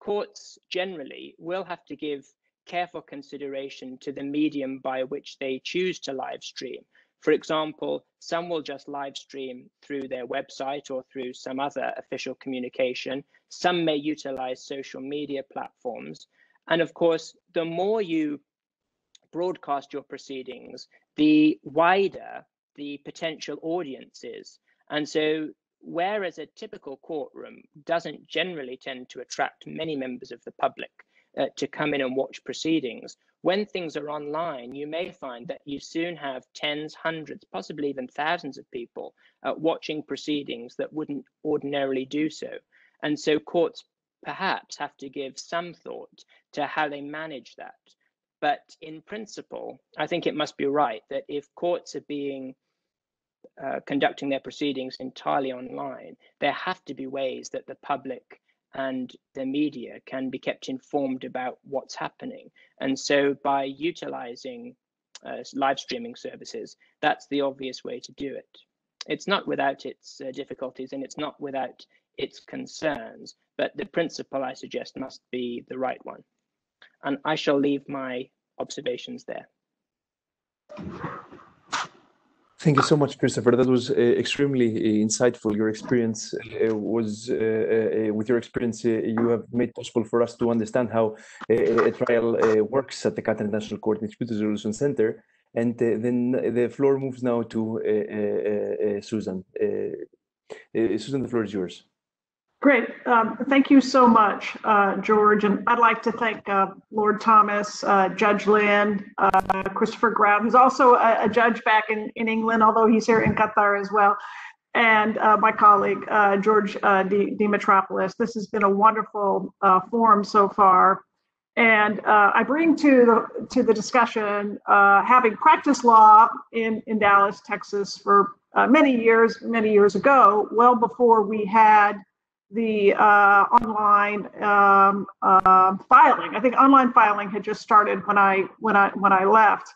courts generally will have to give careful consideration to the medium by which they choose to live stream For example, some will just live stream through their website or through some other official communication. Some may utilize social media platforms. And of course, the more you broadcast your proceedings, the wider the potential audience is. And so whereas a typical courtroom doesn't generally tend to attract many members of the public uh, to come in and watch proceedings, when things are online, you may find that you soon have tens, hundreds, possibly even thousands of people uh, watching proceedings that wouldn't ordinarily do so. And so courts perhaps have to give some thought to how they manage that. But in principle, I think it must be right that if courts are being uh, conducting their proceedings entirely online, there have to be ways that the public and the media can be kept informed about what's happening. And so by utilizing uh, live streaming services, that's the obvious way to do it. It's not without its uh, difficulties and it's not without its concerns, but the principle I suggest must be the right one. And I shall leave my observations there.
Thank you so much, Christopher. That was uh, extremely uh, insightful. Your experience uh, was, uh, uh, with your experience, uh, you have made possible for us to understand how a trial works at the Qatar International Court Dispute Resolution Center. And then the floor moves now to Susan. Susan, the floor is yours.
Great. Um, thank you so much, uh, George. And I'd like to thank uh, Lord Thomas, uh, Judge Lynn, uh, Christopher Grout, who's also a, a, judge back in, in England, although he's here in Qatar as well, and uh, my colleague, uh, George uh, Dimitropoulos. This has been a wonderful forum so far. And I bring to the, to the discussion, having practiced law in, in Dallas, Texas for many years, many years ago, well before we had the uh, online um, uh, filing. I think online filing had just started when I when I when I left,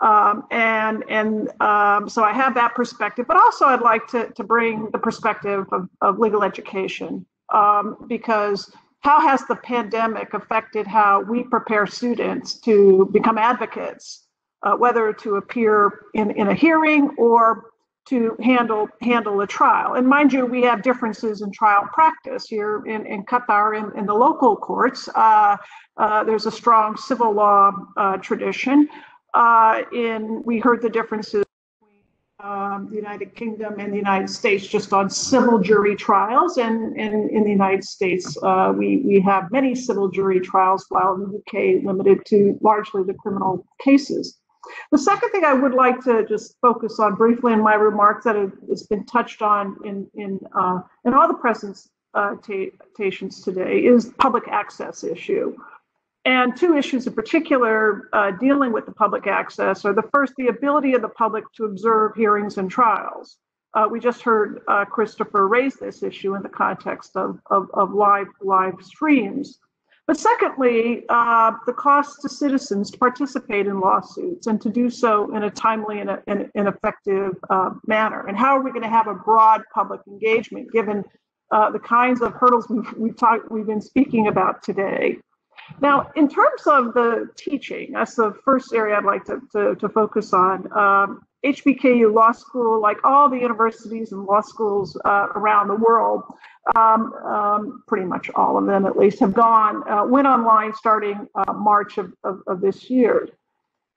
um, and and um, so I have that perspective. But also, I'd like to to bring the perspective of, of legal education um, because how has the pandemic affected how we prepare students to become advocates, uh, whether to appear in in a hearing or to handle handle a trial. And mind you, we have differences in trial practice here in, in Qatar in, in the local courts. Uh, uh, there's a strong civil law uh, tradition. Uh, in we heard the differences between um, the United Kingdom and the United States just on civil jury trials. And, and in the United States, uh, we, we have many civil jury trials, while in the UK limited to largely the criminal cases. The second thing I would like to just focus on briefly in my remarks that has been touched on in in uh, in all the presentations today is public access issue. And two issues in particular uh, dealing with the public access are the first, the ability of the public to observe hearings and trials. Uh, we just heard uh, Christopher raise this issue in the context of, of, of live live streams. But secondly, uh, the cost to citizens to participate in lawsuits and to do so in a timely and, a, and, and effective uh, manner. And how are we going to have a broad public engagement given uh, the kinds of hurdles we've, we've, talked, we've been speaking about today? Now, in terms of the teaching, that's the first area I'd like to, to, to focus on. Um, HBKU Law School, like all the universities and law schools uh, around the world, um, um, pretty much all of them at least, have gone, uh, went online starting uh, March of, of, of, this year.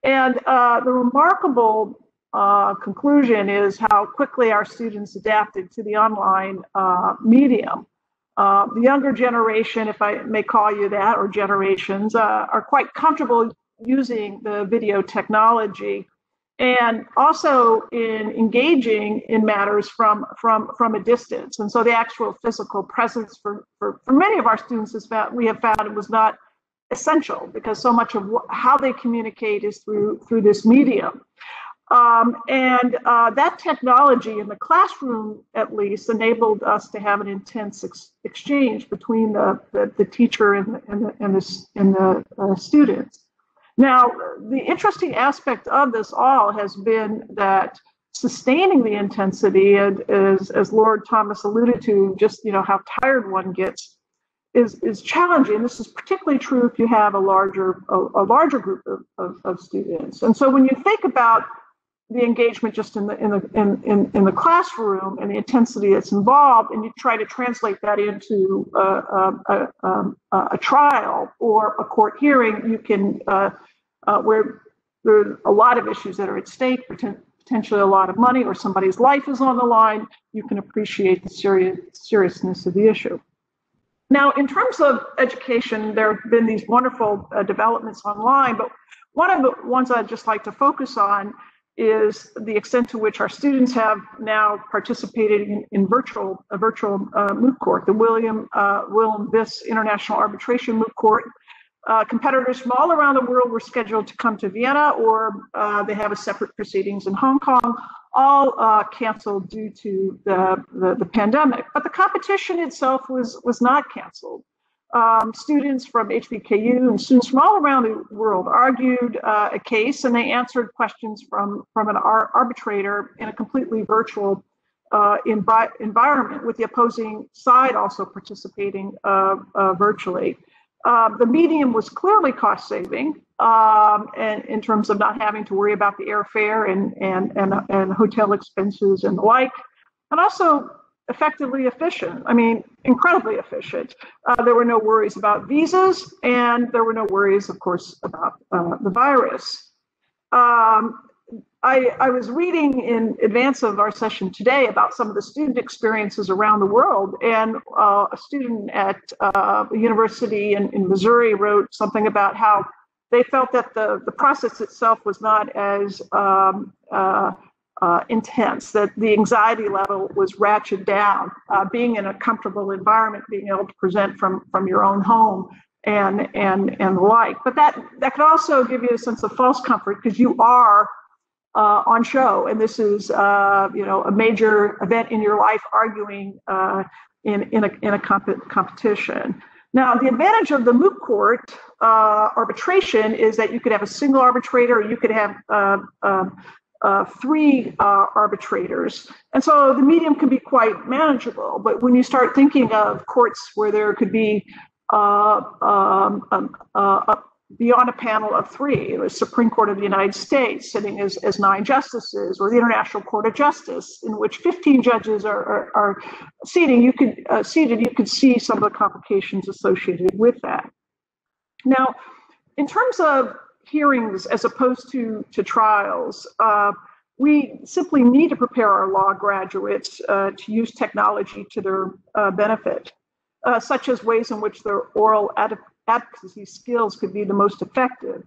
And uh, the remarkable uh, conclusion is how quickly our students adapted to the online uh, medium. the younger generation, if I may call you that, or generations, are quite comfortable using the video technology and also in engaging in matters from from from a distance. And so the actual physical presence for for, for many of our students is that we have found it was not essential because so much of how they communicate is through through this medium. Um, and uh, that technology in the classroom at least enabled us to have an intense ex- exchange between the, the, the teacher and the, and the, and the, and the uh, students now, the interesting aspect of this all has been that sustaining the intensity, and as, as Lord Thomas alluded to, just you know how tired one gets, is is challenging. This is particularly true if you have a larger a, a larger group of, of, of, students. And so when you think about the engagement just in the in the in, in, in the classroom and the intensity that's involved, and you try to translate that into a, a, a, a trial or a court hearing, you can uh, uh, where there's a lot of issues that are at stake, potentially a lot of money, or somebody's life is on the line. You can appreciate the serious seriousness of the issue. Now, in terms of education, there have been these wonderful uh, developments online, but one of the ones I'd just like to focus on is the extent to which our students have now participated in, in virtual a virtual uh, moot court, the William uh, William Vis International Arbitration Moot Court. Uh, competitors from all around the world were scheduled to come to Vienna, or uh, they have a separate proceedings in Hong Kong, all uh, canceled due to the, the, the pandemic. But the competition itself was was not canceled um, students from HBKU and students from all around the world argued uh, a case and they answered questions from, from an ar- arbitrator in a completely virtual uh, envi- environment with the opposing side also participating uh, Um, the medium was clearly cost saving um, and in terms of not having to worry about the airfare and, and, and, and hotel expenses and the like. And also effectively efficient. I mean, incredibly efficient. Uh, there were no worries about visas, and there were no worries, of course, about uh, the virus. Um, I, I, was reading in advance of our session today about some of the student experiences around the world, and uh, a student at uh, a university in, in Missouri wrote something about how they felt that the, the process itself was not as um, uh, uh, intense, that the anxiety level was ratcheted down. Uh, being in a comfortable environment, being able to present from, from your own home and and and the like. But that that could also give you a sense of false comfort because you are uh, on show, and this is uh, you know a major event in your life, arguing uh, in in a in a comp- competition. Now, the advantage of the moot court uh, arbitration is that you could have a single arbitrator, you could have uh, um, uh, three arbitrators. And so the medium can be quite manageable. But when you start thinking of courts where there could be um, um, beyond a panel of three, the Supreme Court of the United States sitting as, as nine justices, or the International Court of Justice, in which 15 judges are, are, are seating, you could uh, seated, you could see some of the complications associated with that. Now, in terms of hearings as opposed to, to trials. Uh, we simply need to prepare our law graduates uh, to use technology to their uh, benefit, uh, such as ways in which their oral ad- advocacy skills could be the most effective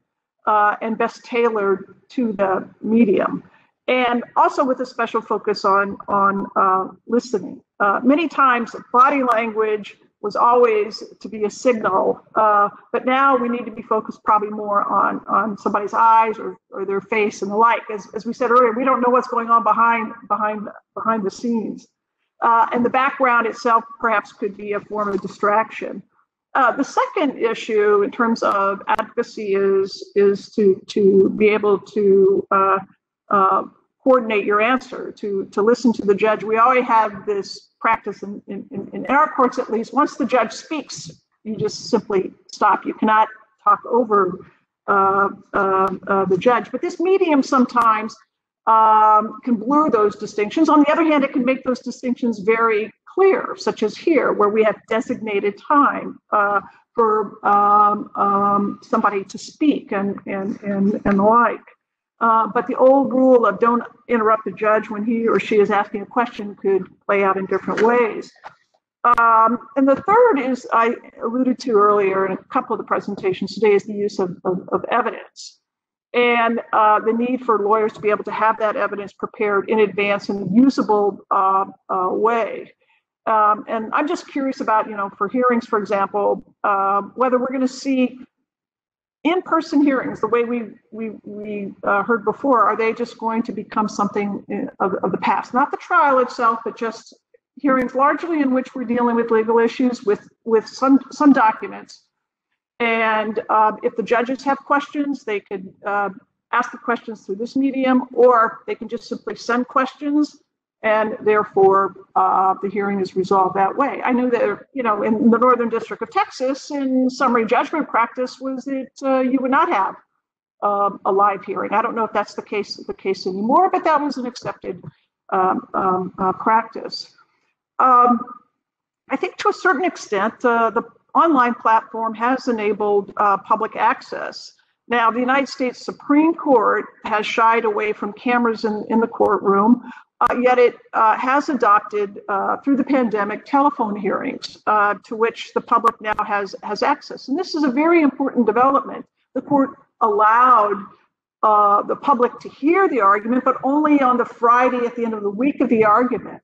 uh, and best tailored to the medium. And also with a special focus on, on uh, listening. many times, body language was always to be a signal. Uh, but now we need to be focused probably more on, on somebody's eyes or, or their face and the like. As, as we said earlier, we don't know what's going on behind, behind, behind the scenes. Uh, and the background itself perhaps could be a form of distraction. Uh, the second issue in terms of advocacy is, is to, to be able to uh, uh, coordinate your answer, to, to listen to the judge. We always have this practice in, in, in our courts at least, once the judge speaks, you just simply stop. You cannot talk over uh, uh, the judge. But this medium sometimes um, can blur those distinctions. On the other hand, it can make those distinctions very clear, such as here, where we have designated time uh, for um, um, somebody to speak and, and, and, and the like. Uh, but the old rule of don't interrupt the judge when he or she is asking a question could play out in different ways. Um, and the third is I alluded to earlier in a couple of the presentations today is the use of, of, of evidence and uh, the need for lawyers to be able to have that evidence prepared in advance in a usable uh, uh, way. Um, and I'm just curious about, you know, for hearings, for example, um, whether we're going to see in-person hearings, the way we we we uh, heard before, are they just going to become something uh, of, of the past? Not the trial itself, but just hearings largely in which we're dealing with legal issues with with some some documents. And uh, if the judges have questions, they could uh, ask the questions through this medium, or they can just simply send questions and therefore uh, the hearing is resolved that way. I know that you know in the Northern District of Texas, in summary judgment practice was that uh, you would not have um, a live hearing. I don't know if that's the case the case anymore, but that was an accepted um, um, uh, practice. Um, I think to a certain extent, uh, the online platform has enabled uh, public access. Now, the United States Supreme Court has shied away from cameras in, in the courtroom, uh, yet it uh, has adopted, uh, through the pandemic, telephone hearings uh, to which the public now has, has access. And this is a very important development. The court allowed uh, the public to hear the argument, but only on the Friday at the end of the week of the argument.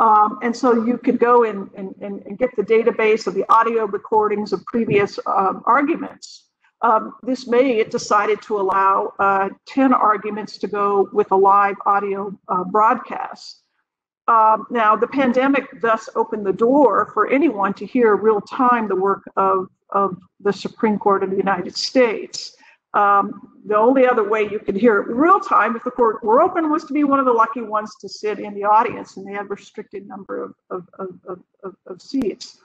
Um, and so you could go in and, and, and, get the database of the audio recordings of previous um, arguments. Um, this May, it decided to allow uh, 10 arguments to go with a live audio uh, broadcast. Um, now, the pandemic thus opened the door for anyone to hear real time the work of, of the Supreme Court of the United States. Um, the only other way you could hear it real time if the court were open was to be one of the lucky ones to sit in the audience, and they had a restricted number of, of, of, of, of seats.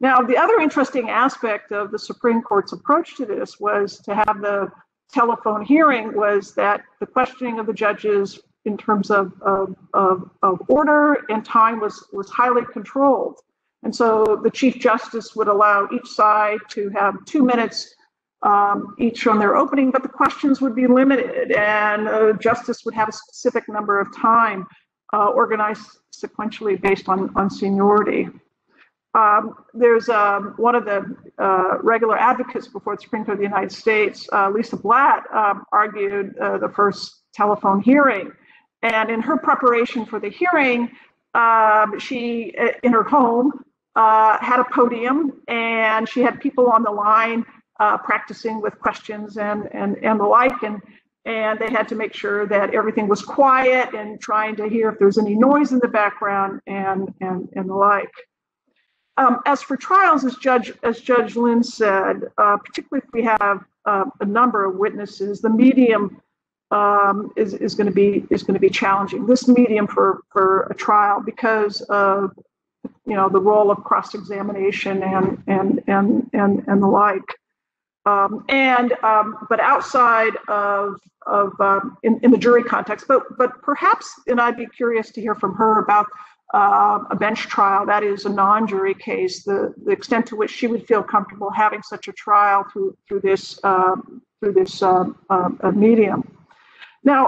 Now, the other interesting aspect of the Supreme Court's approach to this was to have the telephone hearing was that the questioning of the judges in terms of, of, of, of order and time was, was highly controlled. And so the Chief Justice would allow each side to have two minutes um, each on their opening, but the questions would be limited, and justice would have a specific number of time uh, organized sequentially based on, on seniority. Um, there's um, one of the uh, regular advocates before the Supreme Court of the United States, uh, Lisa Blatt, um, argued uh, the first telephone hearing. And in her preparation for the hearing, um, she, uh, in her home, uh, had a podium and she had people on the line uh, practicing with questions and, and, and the like. And, and they had to make sure that everything was quiet and trying to hear if there's any noise in the background and, and, and the like. Um, as for trials, as Judge as Judge Lynn said, uh, particularly if we have uh, a number of witnesses, the medium um, is is going to be is going to be challenging. This medium for for a trial because of you know the role of cross examination and and and and and the like. Um, and um, but outside of of um, in, in the jury context, but but perhaps, and I'd be curious to hear from her about uh, a bench trial, that is a non-jury case, the, the extent to which she would feel comfortable having such a trial through through this um, through this um, medium. Now,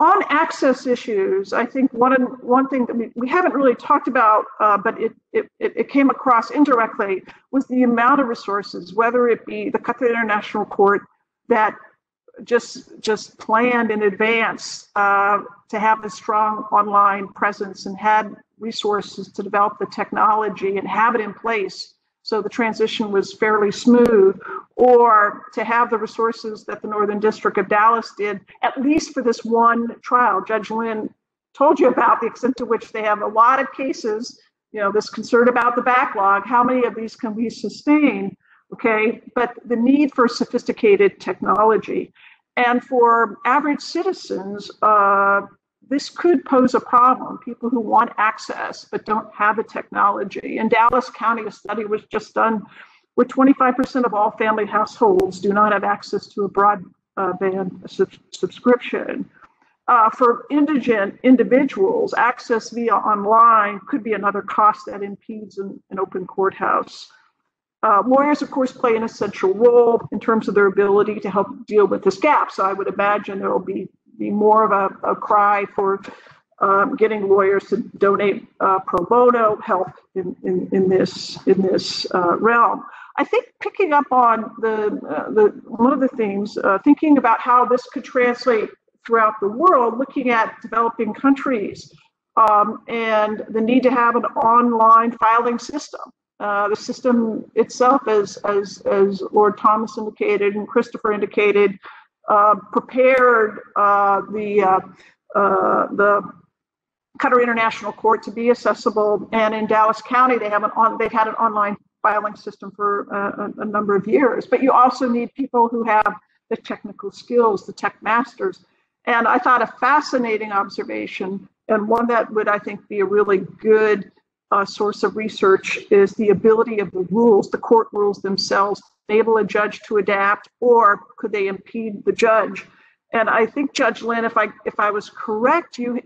on access issues, I think one one thing that we, we haven't really talked about, uh, but it, it, it came across indirectly, was the amount of resources, whether it be the Qatar International Court that just just planned in advance uh, to have a strong online presence and had resources to develop the technology and have it in place so the transition was fairly smooth, or to have the resources that the Northern District of Dallas did, at least for this one trial. Judge Lynn told you about the extent to which they have a lot of cases, you know, this concern about the backlog, how many of these can we sustain? Okay, but the need for sophisticated technology. And for average citizens, uh, this could pose a problem. People who want access but don't have the technology. In Dallas County, a study was just done where 25% of all family households do not have access to a broadband sub- subscription. Uh, for indigent individuals, access via online could be another cost that impedes an, an open courthouse. Uh, lawyers, of course, play an essential role in terms of their ability to help deal with this gap. So I would imagine there will be be more of a, a cry for um, getting lawyers to donate uh, pro bono help in, in, in this in this uh, realm. I think picking up on the uh, the one of the themes, uh, thinking about how this could translate throughout the world, looking at developing countries um, and the need to have an online filing system. Uh, the system itself, as, as, as Lord Thomas indicated and Christopher indicated, prepared uh, the uh, the Qatar International Court to be accessible. And in Dallas County, they have an on they've had an online filing system for a, a number of years. But you also need people who have the technical skills, the tech masters. And I thought a fascinating observation, and one that would I think be a really good uh, source of research is the ability of the rules, the court rules themselves, enable a judge to adapt, or could they impede the judge? And I think Judge Lynn, if I if I was correct, you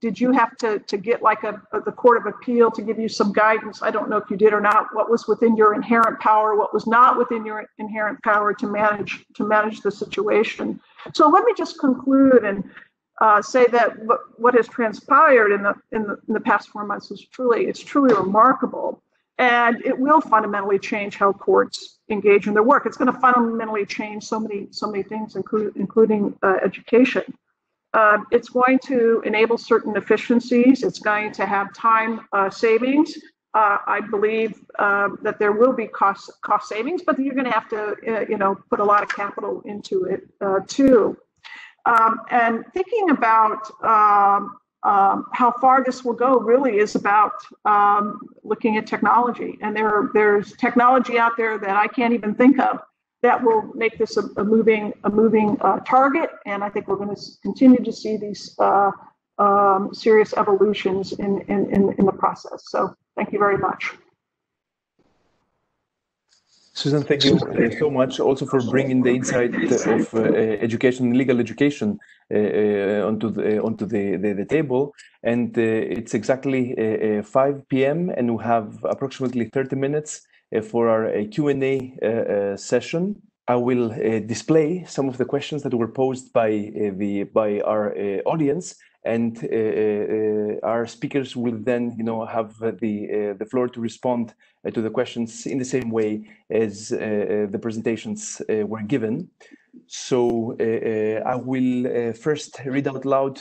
did you have to to get like a, a, the court of appeal to give you some guidance? I don't know if you did or not. What was within your inherent power? What was not within your inherent power to manage to manage the situation? So let me just conclude and uh, say that what, has transpired in the, in the in the past four months is truly it's truly remarkable, and it will fundamentally change how courts engage in their work. It's going to fundamentally change so many so many things, including including uh, education. Uh, it's going to enable certain efficiencies. It's going to have time uh, savings. Uh, I believe uh, that there will be cost cost savings, but you're going to have to uh, you know put a lot of capital into it too. Um, and thinking about um, um, how far this will go really is about um, looking at technology. And there, there's technology out there that I can't even think of that will make this a, a moving, a moving uh, target. And I think we're going to continue to see these uh, um, serious evolutions in, in, in, in the process. So thank you very much.
Susan, thank you uh, so much also for bringing the insight of uh, education, legal education uh, uh onto the onto the, the, the table. And uh, it's exactly uh, 5 p.m. and we have approximately 30 minutes for our Q&A session. I will display some of the questions that were posed by the by our audience and uh, uh, our speakers will then you know have the uh, the floor to respond uh, to the questions in the same way as uh, uh, the presentations were given so I will first read out loud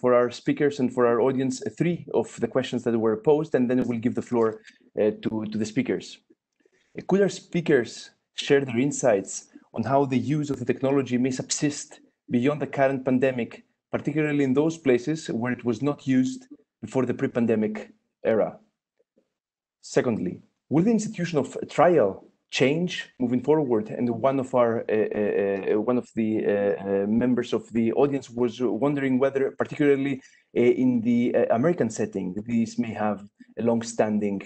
for our speakers and for our audience three of the questions that were posed and then we'll give the floor to, to the speakers. Could our speakers share their insights on how the use of the technology may subsist beyond the current pandemic particularly in those places where it was not used before the pre-pandemic era. Secondly, will the institution of trial change moving forward? And one of our uh, uh, uh one of the uh, uh, members of the audience was wondering whether, particularly uh, in the American setting, these may have a long-standing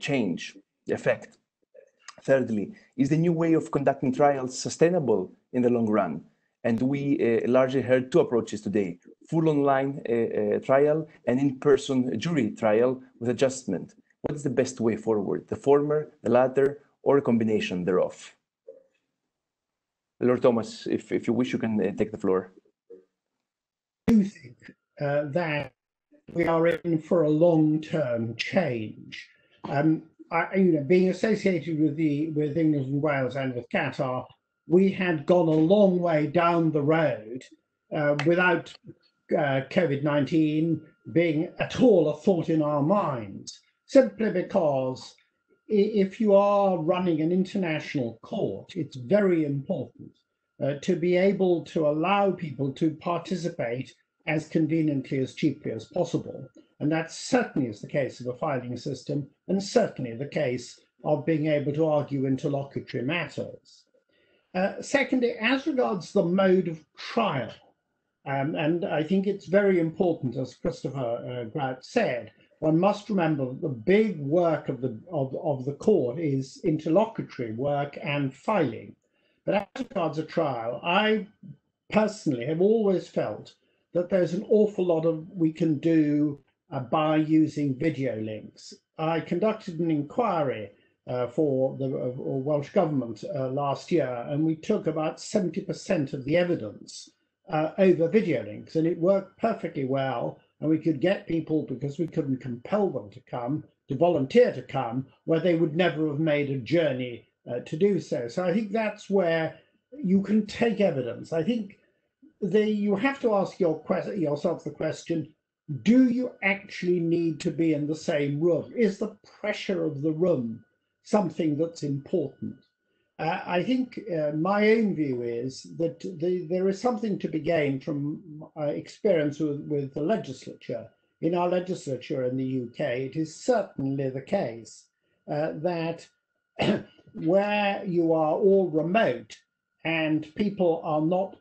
change effect. Thirdly, is the new way of conducting trials sustainable in the long run? And we uh, largely heard two approaches today, full online uh, uh, trial and in-person jury trial with adjustment. What is the best way forward, the former, the latter, or a combination thereof? Lord Thomas, if, if you wish, you can take the floor.
I do think uh, that we are in for a long-term change. Um, I, you know, being associated with the with England and Wales and with Qatar, we had gone a long way down the road uh, without uh, COVID 19 being at all a thought in our minds, simply because if you are running an international court, it's very important uh, to be able to allow people to participate as conveniently, as cheaply as possible. And that certainly is the case of a filing system, and certainly the case of being able to argue interlocutory matters. Uh, secondly, as regards the mode of trial, um, and I think it's very important, as Christopher uh, Grout said, one must remember that the big work of the of, of the court is interlocutory work and filing. But as regards a trial, I personally have always felt that there's an awful lot of we can do uh, by using video links. I conducted an inquiry for the uh, Welsh Government uh, last year, and we took about 70% of the evidence uh, over video links, and it worked perfectly well. And we could get people, because we couldn't compel them to come, to volunteer to come, where they would never have made a journey uh, to do so. So I think that's where you can take evidence. I think the, you have to ask your yourself the question, do you actually need to be in the same room? Is the pressure of the room something that's important. Uh, I think uh, my own view is that the, there is something to be gained from uh, experience with, with the legislature. In our legislature in the UK, it is certainly the case uh, that where you are all remote and people are not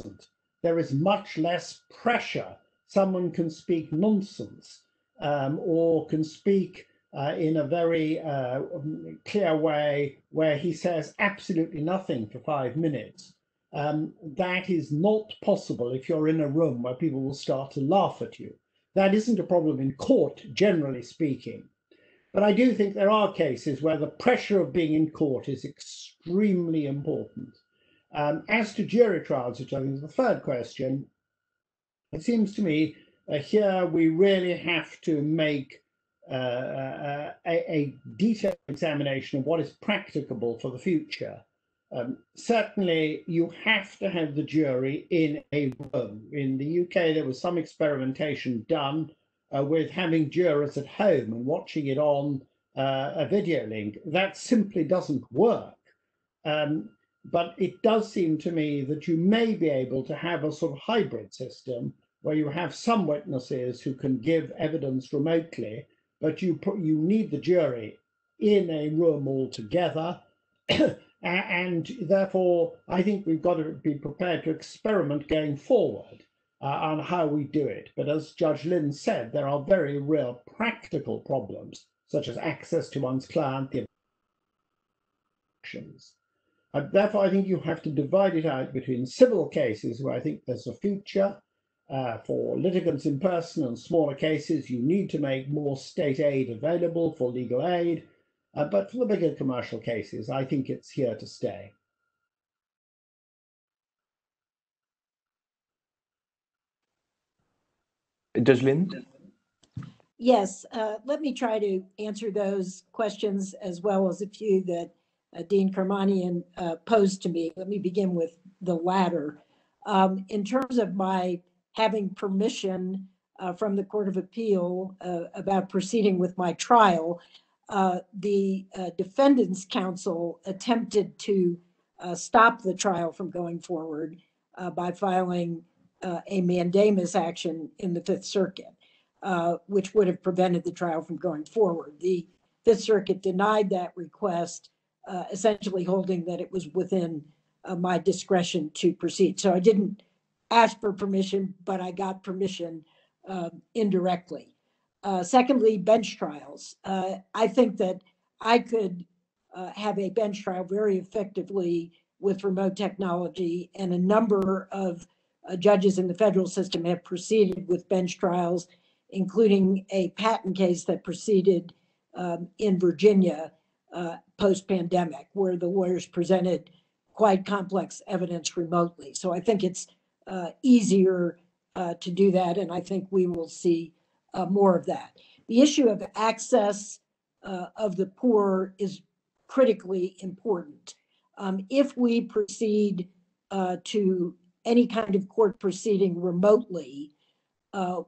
present, there is much less pressure. Someone can speak nonsense um, or can speak uh, in a very uh, clear way where he says absolutely nothing for five minutes. Um, that is not possible if you're in a room where people will start to laugh at you. That isn't a problem in court, generally speaking. But I do think there are cases where the pressure of being in court is extremely important. Um, as to jury trials, which I think is the third question, it seems to me uh, here we really have to make a, a, detailed examination of what is practicable for the future. Um, certainly, you have to have the jury in a room. In the UK, there was some experimentation done uh, with having jurors at home and watching it on uh, a video link. That simply doesn't work. Um, but it does seem to me that you may be able to have a sort of hybrid system where you have some witnesses who can give evidence remotely, but you put, you need the jury in a room altogether. and therefore, I think we've got to be prepared to experiment going forward uh, on how we do it. But as Judge Lynn said, there are very real practical problems, such as access to one's client, the actions. And therefore, I think you have to divide it out between civil cases where I think there's a future. Uh, for litigants in person and smaller cases, you need to make more state aid available for legal aid. Uh, but for the bigger commercial cases, I think it's here to stay.
Judge Lynn?
Yes, uh, let me try to answer those questions as well as a few that uh, Dean Karamanian uh, posed to me. Let me begin with the latter. Um, in terms of my having permission uh, from the Court of Appeal uh, about proceeding with my trial, uh, the uh, Defendant's Counsel attempted to stop the trial from going forward by filing a mandamus action in the Fifth Circuit, which would have prevented the trial from going forward. The Fifth Circuit denied that request uh, essentially holding that it was within uh, my discretion to proceed. So I didn't ask for permission, but I got permission uh, indirectly. Uh, secondly, bench trials. Uh, I think that I could uh, have a bench trial very effectively with remote technology, and a number of judges in the federal system have proceeded with bench trials, including a patent case that proceeded um, in Virginia uh, post pandemic, where the lawyers presented quite complex evidence remotely. So I think it's uh, easier uh, to do that, and I think we will see uh, more of that. The issue of access uh, of the poor is critically important. Um, if we proceed uh, to any kind of court proceeding remotely,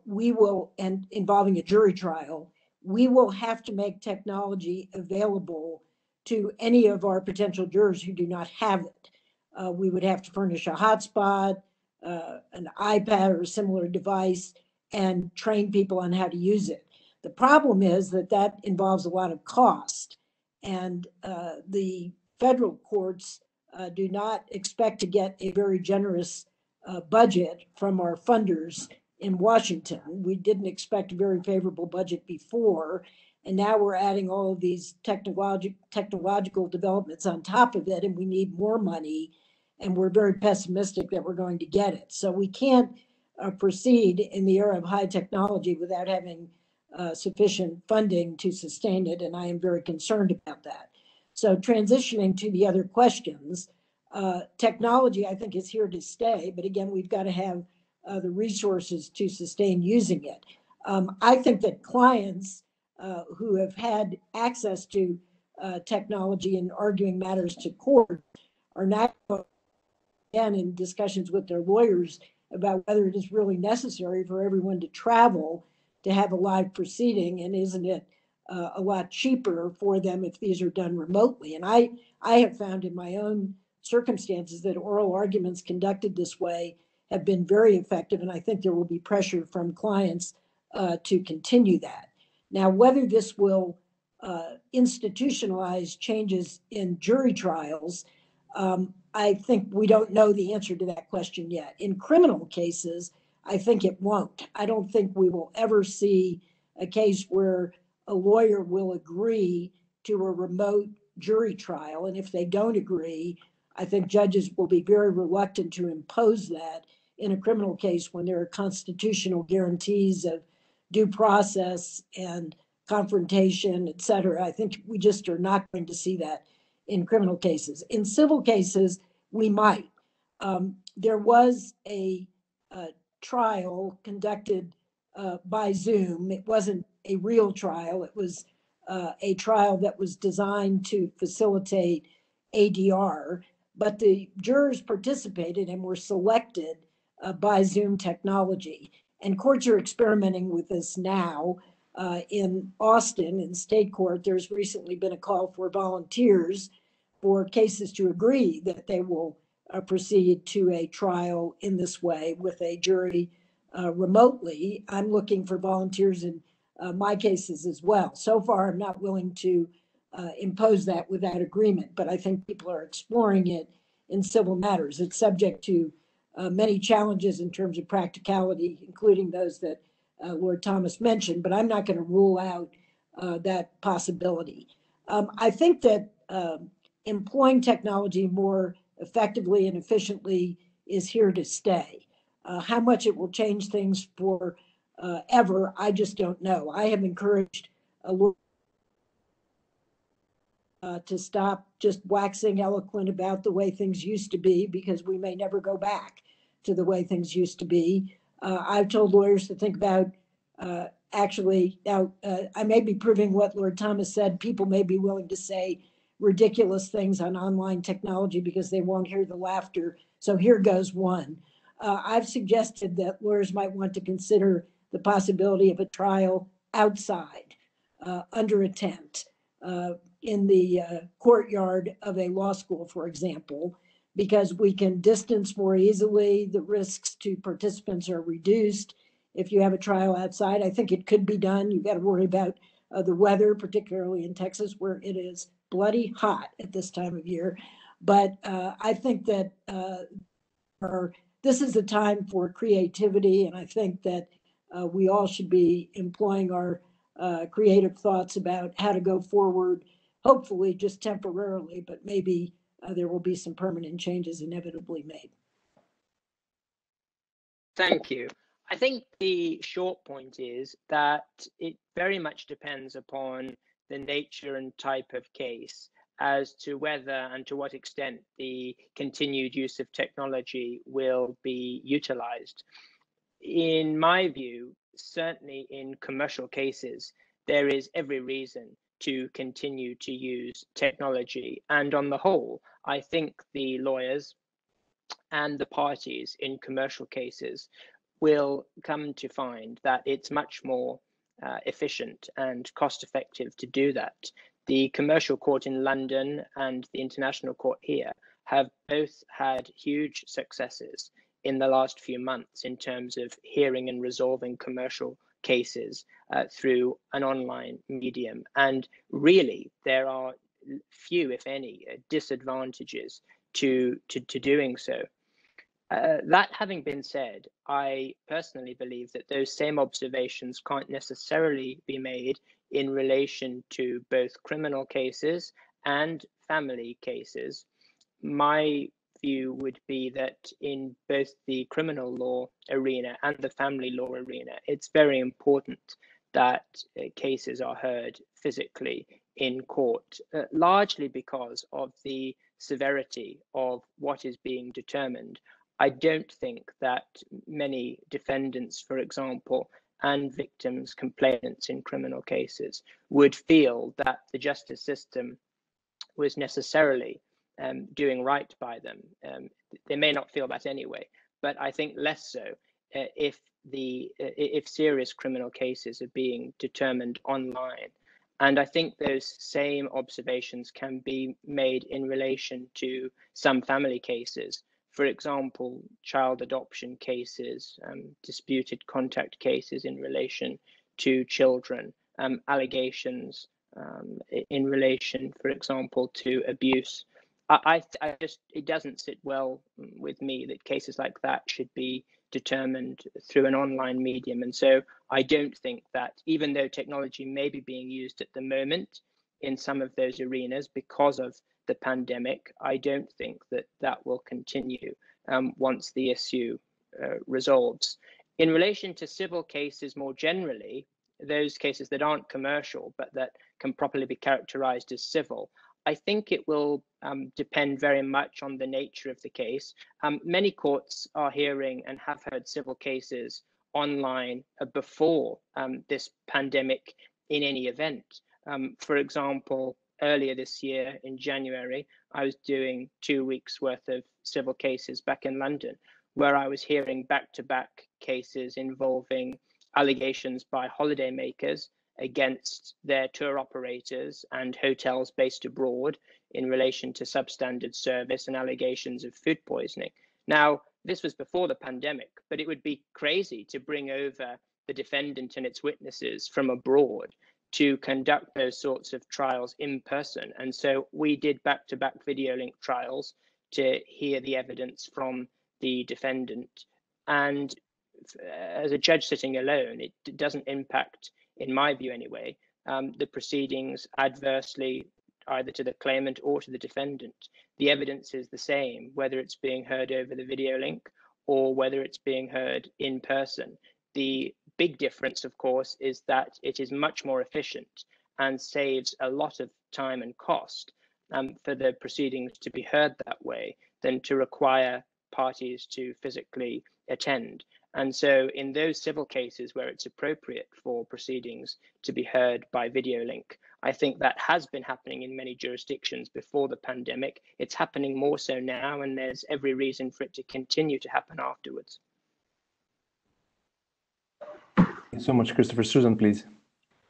we will, and involving a jury trial, we will have to make technology available to any of our potential jurors who do not have it. Uh, we would have to furnish a hotspot, uh, an iPad or a similar device, and train people on how to use it. The problem is that that involves a lot of cost, and uh, the federal courts uh, do not expect to get a very generous uh, budget from our funders in Washington. We didn't expect a very favorable budget before, and now we're adding all of these technological technological developments on top of it, and we need more money, and we're very pessimistic that we're going to get it. So we can't uh, proceed in the era of high technology without having uh, sufficient funding to sustain it, and I am very concerned about that. So transitioning to the other questions, uh, technology I think is here to stay, but again, we've got to have uh, the resources to sustain using it. Um, I think that clients uh, who have had access to uh, technology and arguing matters to court are now again in discussions with their lawyers about whether it is really necessary for everyone to travel to have a live proceeding and isn't it uh, a lot cheaper for them if these are done remotely and i i have found in my own circumstances that oral arguments conducted this way have been very effective, and I think there will be pressure from clients uh, to continue that. Now, whether this will uh, institutionalize changes in jury trials, um, I think we don't know the answer to that question yet. In criminal cases, I think it won't. I don't think we will ever see a case where a lawyer will agree to a remote jury trial. And if they don't agree, I think judges will be very reluctant to impose that in a criminal case when there are constitutional guarantees of due process and confrontation, et cetera. I think we just are not going to see that in criminal cases. In civil cases, we might. Um, there was a, a trial conducted uh, by Zoom. It wasn't a real trial. It was uh, a trial that was designed to facilitate ADR, but the jurors participated and were selected uh, by Zoom technology. And courts are experimenting with this now. Uh, in Austin, in state court, there's recently been a call for volunteers for cases to agree that they will uh, proceed to a trial in this way with a jury uh, remotely. I'm looking for volunteers in uh, my cases as well. So far, I'm not willing to uh, impose that without agreement, but I think people are exploring it in civil matters. It's subject to uh, many challenges in terms of practicality, including those that uh, Lord Thomas mentioned, but I'm not going to rule out uh, that possibility. Um, I think that um, employing technology more effectively and efficiently is here to stay. Uh, how much it will change things for uh, ever, I just don't know. I have encouraged a little uh, to stop just waxing eloquent about the way things used to be because we may never go back to the way things used to be. Uh, I've told lawyers to think about uh, actually, now uh, I may be proving what Lord Thomas said. People may be willing to say ridiculous things on online technology because they won't hear the laughter. So here goes one. Uh, I've suggested that lawyers might want to consider the possibility of a trial outside uh, under a tent uh, in the uh, courtyard of a law school, for example, because we can distance more easily. The risks to participants are reduced if you have a trial outside. I think it could be done. You've got to worry about uh, the weather, particularly in Texas, where it is bloody hot at this time of year. But uh, I think that uh, this is a time for creativity, and I think that uh, we all should be employing our uh, creative thoughts about how to go forward, hopefully just temporarily, but maybe uh, there will be some permanent changes inevitably made.
Thank you. I think the short point is that it very much depends upon the nature and type of case as to whether and to what extent the continued use of technology will be utilized in my view, certainly in commercial cases, there is every reason to continue to use technology. And on the whole, I think the lawyers and the parties in commercial cases will come to find that it's much more uh, efficient and cost effective to do that. The commercial court in London and the international court here have both had huge successes in the last few months in terms of hearing and resolving commercial cases uh, through an online medium. And really, there are few, if any, uh, disadvantages to, to, to doing so. Uh, that having been said, I personally believe that those same observations can't necessarily be made in relation to both criminal cases and family cases. My view would be that in both the criminal law arena and the family law arena, it's very important that uh, cases are heard physically in court, uh, largely because of the severity of what is being determined. I don't think that many defendants, for example, and victims, complainants in criminal cases would feel that the justice system was necessarily um, doing right by them. Um, they may not feel that anyway, but I think less so uh, if the uh, if serious criminal cases are being determined online. And I think those same observations can be made in relation to some family cases. For example, child adoption cases, um, disputed contact cases in relation to children, um, allegations um, in relation, for example, to abuse I, I just it doesn't sit well with me that cases like that should be determined through an online medium. And so I don't think that even though technology may be being used at the moment in some of those arenas because of the pandemic, I don't think that that will continue um, once the issue uh, resolves. In relation to civil cases more generally, those cases that aren't commercial but that can properly be characterized as civil, I think it will um, depend very much on the nature of the case. Um, many courts are hearing and have heard civil cases online uh, before um, this pandemic in any event. Um, for example, earlier this year in January, I was doing two weeks worth of civil cases back in London, where I was hearing back to back cases involving allegations by holidaymakers against their tour operators and hotels based abroad in relation to substandard service and allegations of food poisoning. Now, this was before the pandemic, but it would be crazy to bring over the defendant and its witnesses from abroad to conduct those sorts of trials in person. And so we did back to back video link trials to hear the evidence from the defendant. And uh, as a judge sitting alone, it doesn't impact in my view anyway, um, the proceedings adversely either to the claimant or to the defendant. The evidence is the same, whether it's being heard over the video link or whether it's being heard in person. The big difference, of course, is that it is much more efficient and saves a lot of time and cost um, for the proceedings to be heard that way than to require parties to physically attend. And so, in those civil cases where it's appropriate for proceedings to be heard by video link, I think that has been happening in many jurisdictions before the pandemic. It's happening more so now, and there's every reason for it to continue to happen afterwards.
Thank you so much, Christopher. Susan, please.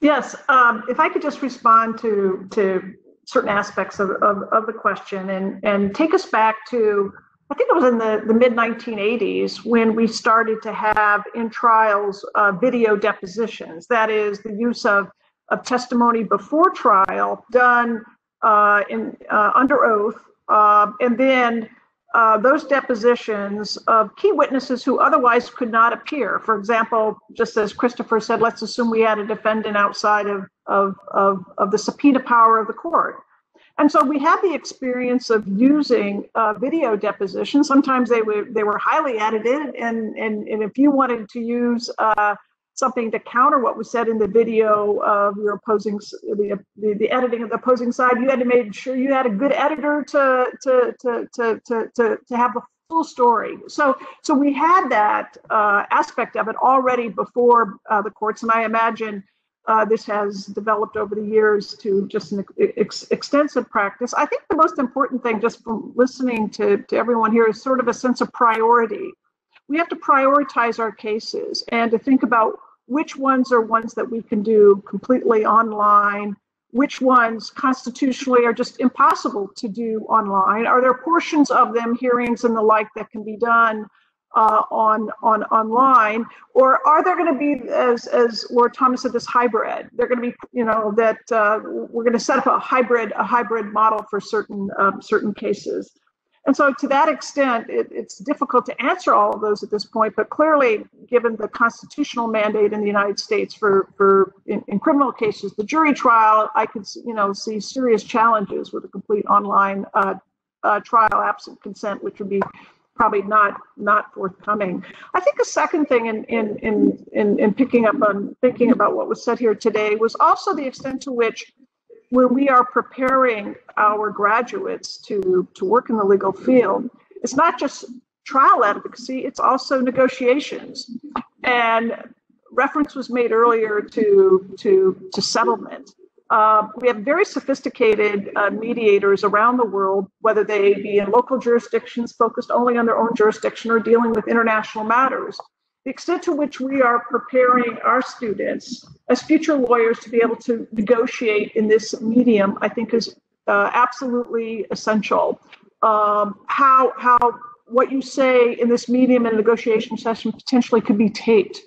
Yes, um, if I could just respond to to certain aspects of, of, of the question and, and take us back to I think it was in the, the mid 1980s when we started to have in trials uh, video depositions. That is the use of, of testimony before trial done uh, in uh, under oath, uh, and then uh, those depositions of key witnesses who otherwise could not appear. For example, just as Christopher said, let's assume we had a defendant outside of, of, of, of the subpoena power of the court. And so we had the experience of using uh, video depositions. Sometimes they were they were highly edited, and and, and if you wanted to use uh, something to counter what was said in the video of your opposing the, the, the editing of the opposing side, you had to make sure you had a good editor to to to to to to, to have the full story. So so we had that uh, aspect of it already before uh, the courts, and I imagine uh, this has developed over the years to just an ex extensive practice. I think the most important thing, just from listening to, to everyone here, is sort of a sense of priority. We have to prioritize our cases and to think about which ones are ones that we can do completely online, which ones constitutionally are just impossible to do online. Are there portions of them, hearings and the like, that can be done uh, on on online, or are there going to be, as as Lord Thomas said, this hybrid? They're going to be, you know, that uh, we're going to set up a hybrid a hybrid model for certain um, certain cases. And so, to that extent, it, it's difficult to answer all of those at this point. But clearly, given the constitutional mandate in the United States for for in, in criminal cases, the jury trial, I could you know see serious challenges with a complete online uh, uh, trial absent consent, which would be probably not not forthcoming. I think a second thing in in in in, in picking up on thinking about what was said here today was also the extent to which when we are preparing our graduates to to work in the legal field, it's not just trial advocacy, it's also negotiations. And reference was made earlier to to to settlement. Uh, we have very sophisticated uh, mediators around the world, whether they be in local jurisdictions focused only on their own jurisdiction or dealing with international matters. The extent to which we are preparing our students as future lawyers to be able to negotiate in this medium, I think, is uh, absolutely essential. Um, how how what you say in this medium and negotiation session potentially could be taped.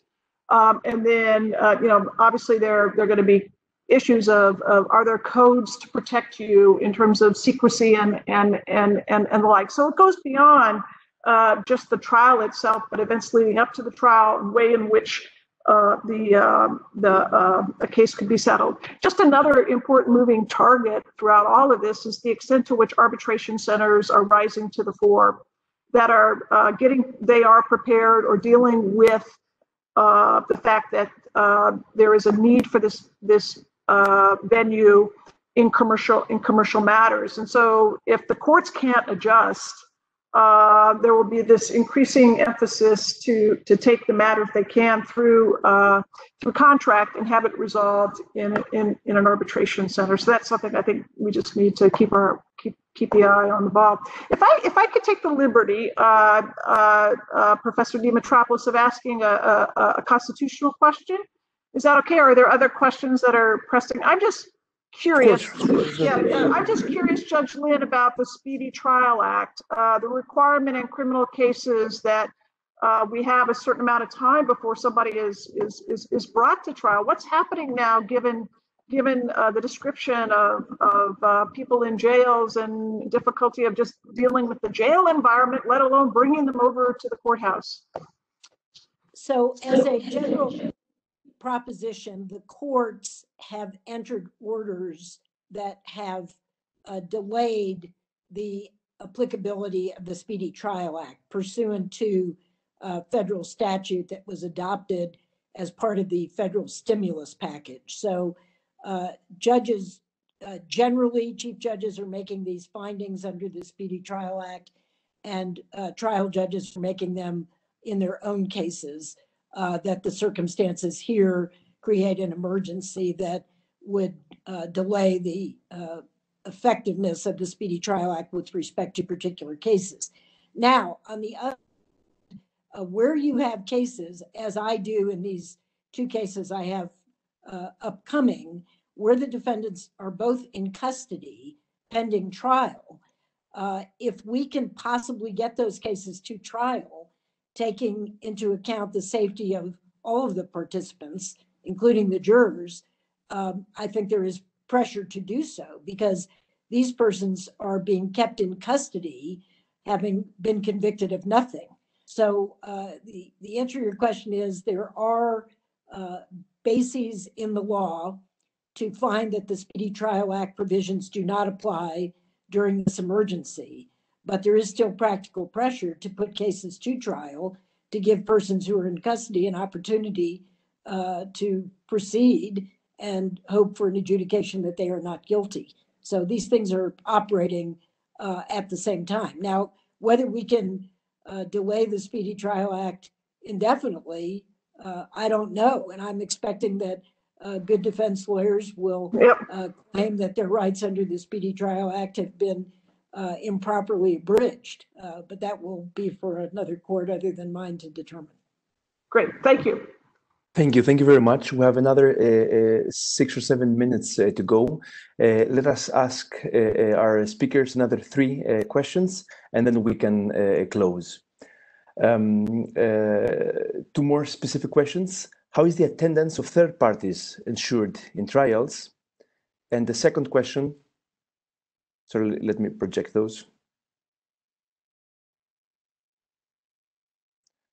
Um, and then, uh, you know, obviously there are going to be issues of, of are there codes to protect you in terms of secrecy and and and and, and the like. So it goes beyond uh, just the trial itself, but events leading up to the trial, way in which uh, the uh, the a case could be settled. Just another important moving target throughout all of this is the extent to which arbitration centers are rising to the fore, that are uh, getting they are prepared or dealing with uh, the fact that uh, there is a need for this this venue in commercial in commercial matters, and so if the courts can't adjust uh, there will be this increasing emphasis to to take the matter if they can through uh, through contract and have it resolved in, in in an arbitration center. So that's something I think we just need to keep our keep keep the eye on the ball. If I if I could take the liberty, uh, uh, uh Professor Dimitropoulos, of asking a, a, a constitutional question, is that okay? Or are there other questions that are pressing? I'm just curious. Yeah, I'm just curious, Judge Lynn, about the Speedy Trial Act. Uh, the requirement in criminal cases that uh, we have a certain amount of time before somebody is is is, is brought to trial. What's happening now, given given uh, the description of of uh, people in jails and difficulty of just dealing with the jail environment, let alone bringing them over to the courthouse?
So, as a general proposition, the courts have entered orders that have uh, delayed the applicability of the Speedy Trial Act pursuant to a federal statute that was adopted as part of the federal stimulus package. So uh, judges, uh, generally, chief judges are making these findings under the Speedy Trial Act, and uh, trial judges are making them in their own cases uh, that the circumstances here create an emergency that would uh, delay the uh, effectiveness of the Speedy Trial Act with respect to particular cases. Now, on the other, uh, where you have cases, as I do in these two cases I have uh, upcoming, where the defendants are both in custody pending trial, uh, if we can possibly get those cases to trial, taking into account the safety of all of the participants, including the jurors, um, I think there is pressure to do so because these persons are being kept in custody, having been convicted of nothing. So uh, the, the answer to your question is there are uh, bases in the law to find that the Speedy Trial Act provisions do not apply during this emergency but there is still practical pressure to put cases to trial to give persons who are in custody an opportunity uh, to proceed and hope for an adjudication that they are not guilty. So these things are operating uh, at the same time. Now, whether we can uh, delay the Speedy Trial Act indefinitely, uh, I don't know. And I'm expecting that uh, good defense lawyers will
Yep.
uh, claim that their rights under the Speedy Trial Act have been uh, improperly abridged. Uh, but that will be for another court other than mine to determine.
Great, thank you.
Thank you. Thank you very much. We have another uh, uh, six or seven minutes uh, to go. Uh, let us ask our speakers another three questions, and then we can close. Um, two more specific questions. How is the attendance of third parties ensured in trials? And the second question, so let me project those.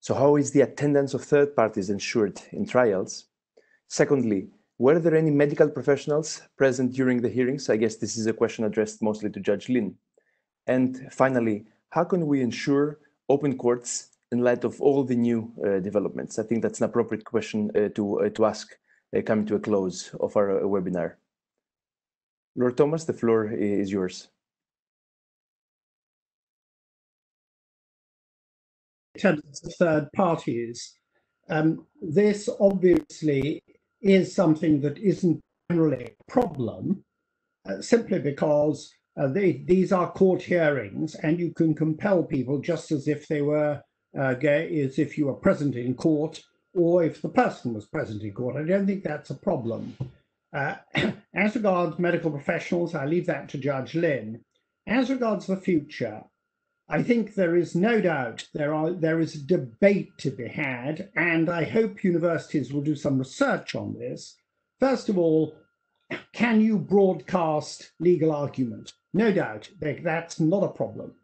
So how is the attendance of third parties ensured in trials? Secondly, were there any medical professionals present during the hearings? I guess this is a question addressed mostly to Judge Lynn. And finally, how can we ensure open courts in light of all the new uh, developments? I think that's an appropriate question uh, to, uh, to ask uh, coming to a close of our uh, webinar. Lord Thomas, the floor is yours.
Attendance of third parties. Um, this obviously is something that isn't generally a problem, uh, simply because uh, they, these are court hearings and you can compel people just as if they were uh, as if you were present in court or if the person was present in court. I don't think that's a problem. Uh, as regards medical professionals, I leave that to Judge Lynn. As regards the future, I think there is no doubt there are there is a debate to be had, and I hope universities will do some research on this. First of all, can you broadcast legal argument? No doubt that's not a problem.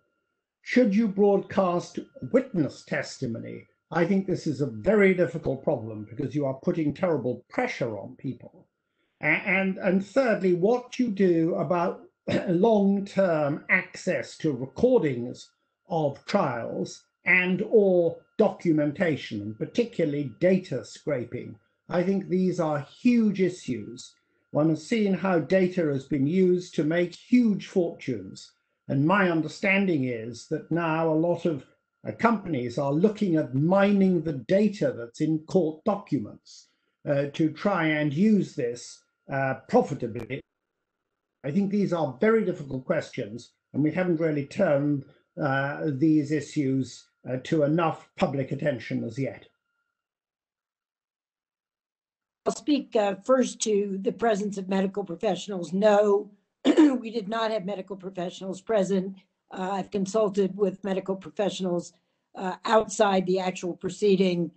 should you broadcast witness testimony? I think this is a very difficult problem because you are putting terrible pressure on people. And, and thirdly, what you do about long-term access to recordings of trials and or documentation, particularly data scraping. I think these are huge issues. One has seen how data has been used to make huge fortunes. And my understanding is that now a lot of uh, companies are looking at mining the data that's in court documents uh, to try and use this uh, profitably. I think these are very difficult questions, and we haven't really turned uh, these issues uh, to enough public attention as yet.
I'll speak uh, first to the presence of medical professionals. No, we did not have medical professionals present. Uh, I've consulted with medical professionals outside the actual proceeding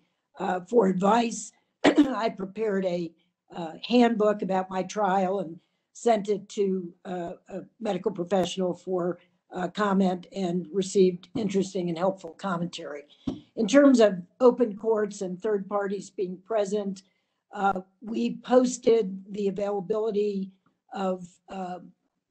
for advice. I prepared a uh, handbook about my trial and sent it to uh, a medical professional for uh, comment and received interesting and helpful commentary. In terms of open courts and third parties being present, uh, we posted the availability of uh,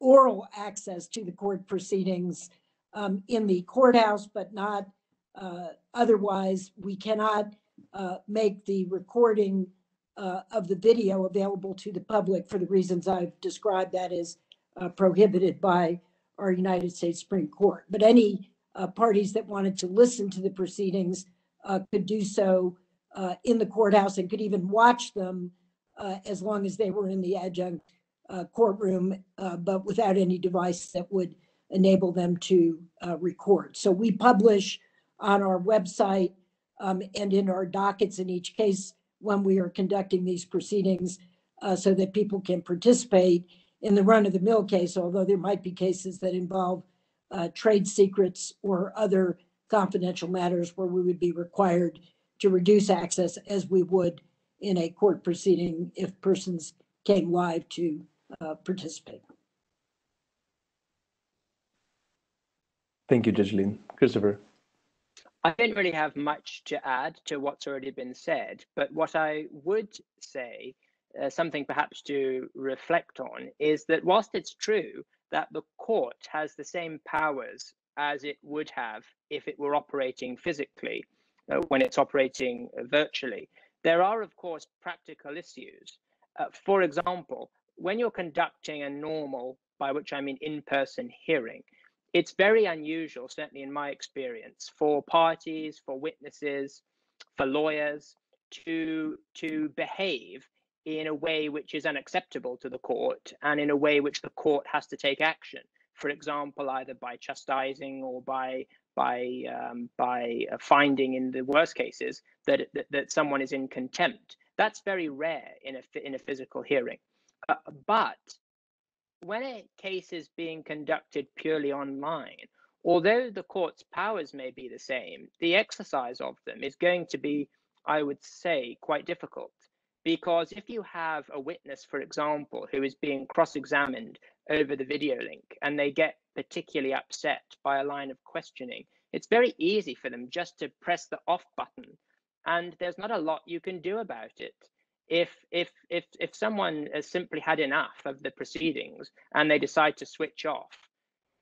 oral access to the court proceedings um, in the courthouse, but not uh, otherwise. We cannot uh, make the recording uh, of the video available to the public for the reasons I've described. That is uh, prohibited by our United States Supreme Court. But any uh, parties that wanted to listen to the proceedings uh, could do so uh, in the courthouse and could even watch them uh, as long as they were in the adjunct courtroom, but without any device that would enable them to record. So we publish on our website um, and in our dockets in each case when we are conducting these proceedings uh, so that people can participate in the run of the mill case, although there might be cases that involve uh, trade secrets or other confidential matters where we would be required to reduce access as we would in a court proceeding if persons came live to uh, participate.
Thank you, Judge. Christopher.
I don't really have much to add to what's already been said, but what I would say uh, something perhaps to reflect on is that whilst it's true that the court has the same powers as it would have if it were operating physically uh, when it's operating virtually, there are, of course, practical issues. Uh, for example, when you're conducting a normal, by which I mean in person hearing, it's very unusual, certainly in my experience, for parties, for witnesses, for lawyers to, to behave in a way which is unacceptable to the court and in a way which the court has to take action. For example, either by chastising or by by um, by finding in the worst cases that, that, that someone is in contempt. That's very rare in a in a physical hearing. Uh, but when a case is being conducted purely online, although the court's powers may be the same, the exercise of them is going to be, I would say, quite difficult. Because if you have a witness, for example, who is being cross examined over the video link and they get particularly upset by a line of questioning, it's very easy for them just to press the off button. And there's not a lot you can do about it. If, if, if, if someone has simply had enough of the proceedings and they decide to switch off,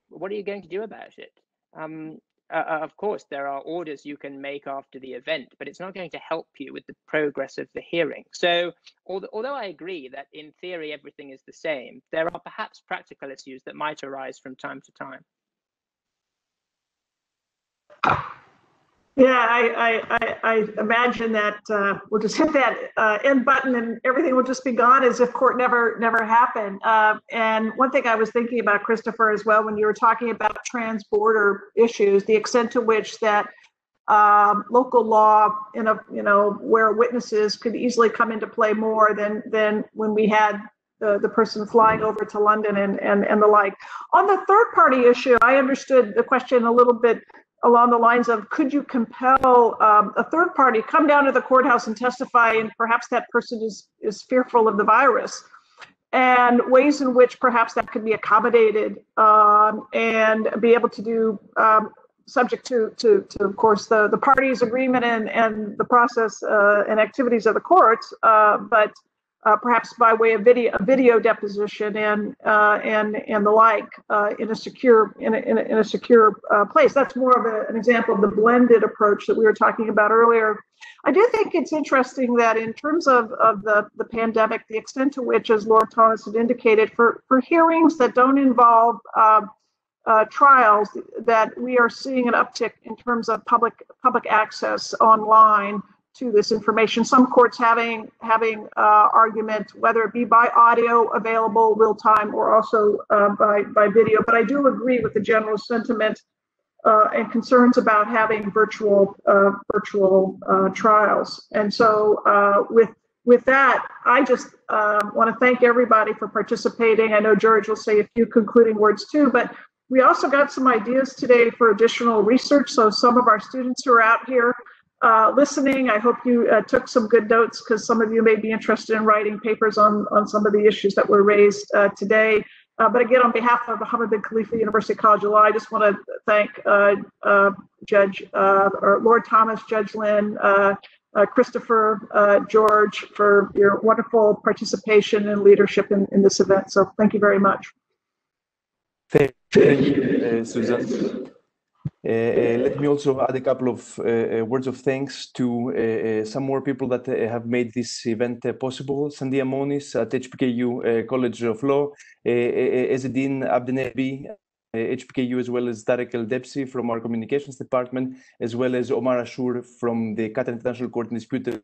what are you going to do about it? Um, uh, uh, of course, there are orders you can make after the event, but it's not going to help you with the progress of the hearing. So, although, although I agree that in theory everything is the same, there are perhaps practical issues that might arise from time to time.
Yeah, I, I, I, imagine that uh, we'll just hit that uh, end button and everything will just be gone as if court never never happened. Uh, and one thing I was thinking about, Christopher, as well, when you were talking about trans-border issues, the extent to which that um, local law, in a you know, where witnesses could easily come into play more than than when we had the, the person flying over to London and, and, and the like. On the third party issue, I understood the question a little bit along the lines of could you compel um, a third party come down to the courthouse and testify and perhaps that person is is fearful of the virus? And ways in which perhaps that could be accommodated um, and be able to do um, subject to, to, to, of course, the, the parties' agreement and, and the process uh, and activities of the courts, uh, but uh, perhaps by way of video, video deposition and uh, and and the like uh, in a secure in a, in a, in a secure uh, place. That's more of a, an example of the blended approach that we were talking about earlier. I do think it's interesting that in terms of, of the, the pandemic, the extent to which, as Lord Thomas had indicated, for, for hearings that don't involve uh, uh, trials, that we are seeing an uptick in terms of public public access online to this information. Some courts having having uh, argument, whether it be by audio available real time or also uh, by by video. But I do agree with the general sentiment uh, and concerns about having virtual uh, virtual uh, trials. And so uh, with with that, I just want to thank everybody for participating. I know George will say a few concluding words too, but we also got some ideas today for additional research. So some of our students who are out here uh, listening. I hope you uh, took some good notes because some of you may be interested in writing papers on, on some of the issues that were raised uh, today. Uh, but again, on behalf of Hamad bin Khalifa University College of Law, I just want to thank uh, uh, Judge or Lord Thomas, Judge Lynn, Christopher, George for your wonderful participation and leadership in, in this event. So thank you very much.
Thank you, Susan. Uh, uh, let me also add a couple of uh, words of thanks to some more people that have made this event possible. Sandia Monis at HBKU College of Law, Ezzedine Abdenebi, HBKU, as well as Tarek El Debsi from our communications department, as well as Omar Ashur from the Qatar International Court in Dispute.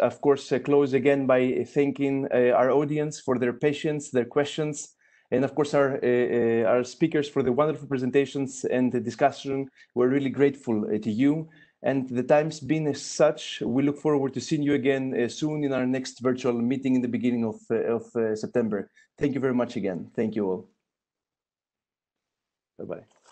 Of course, uh, close again by thanking uh, our audience for their patience, their questions, and of course our uh, uh, our speakers for the wonderful presentations and the discussion. We're really grateful uh, to you. And the time's been as such. We look forward to seeing you again soon in our next virtual meeting in the beginning of, of September. Thank you very much again. Thank you all. Bye-bye.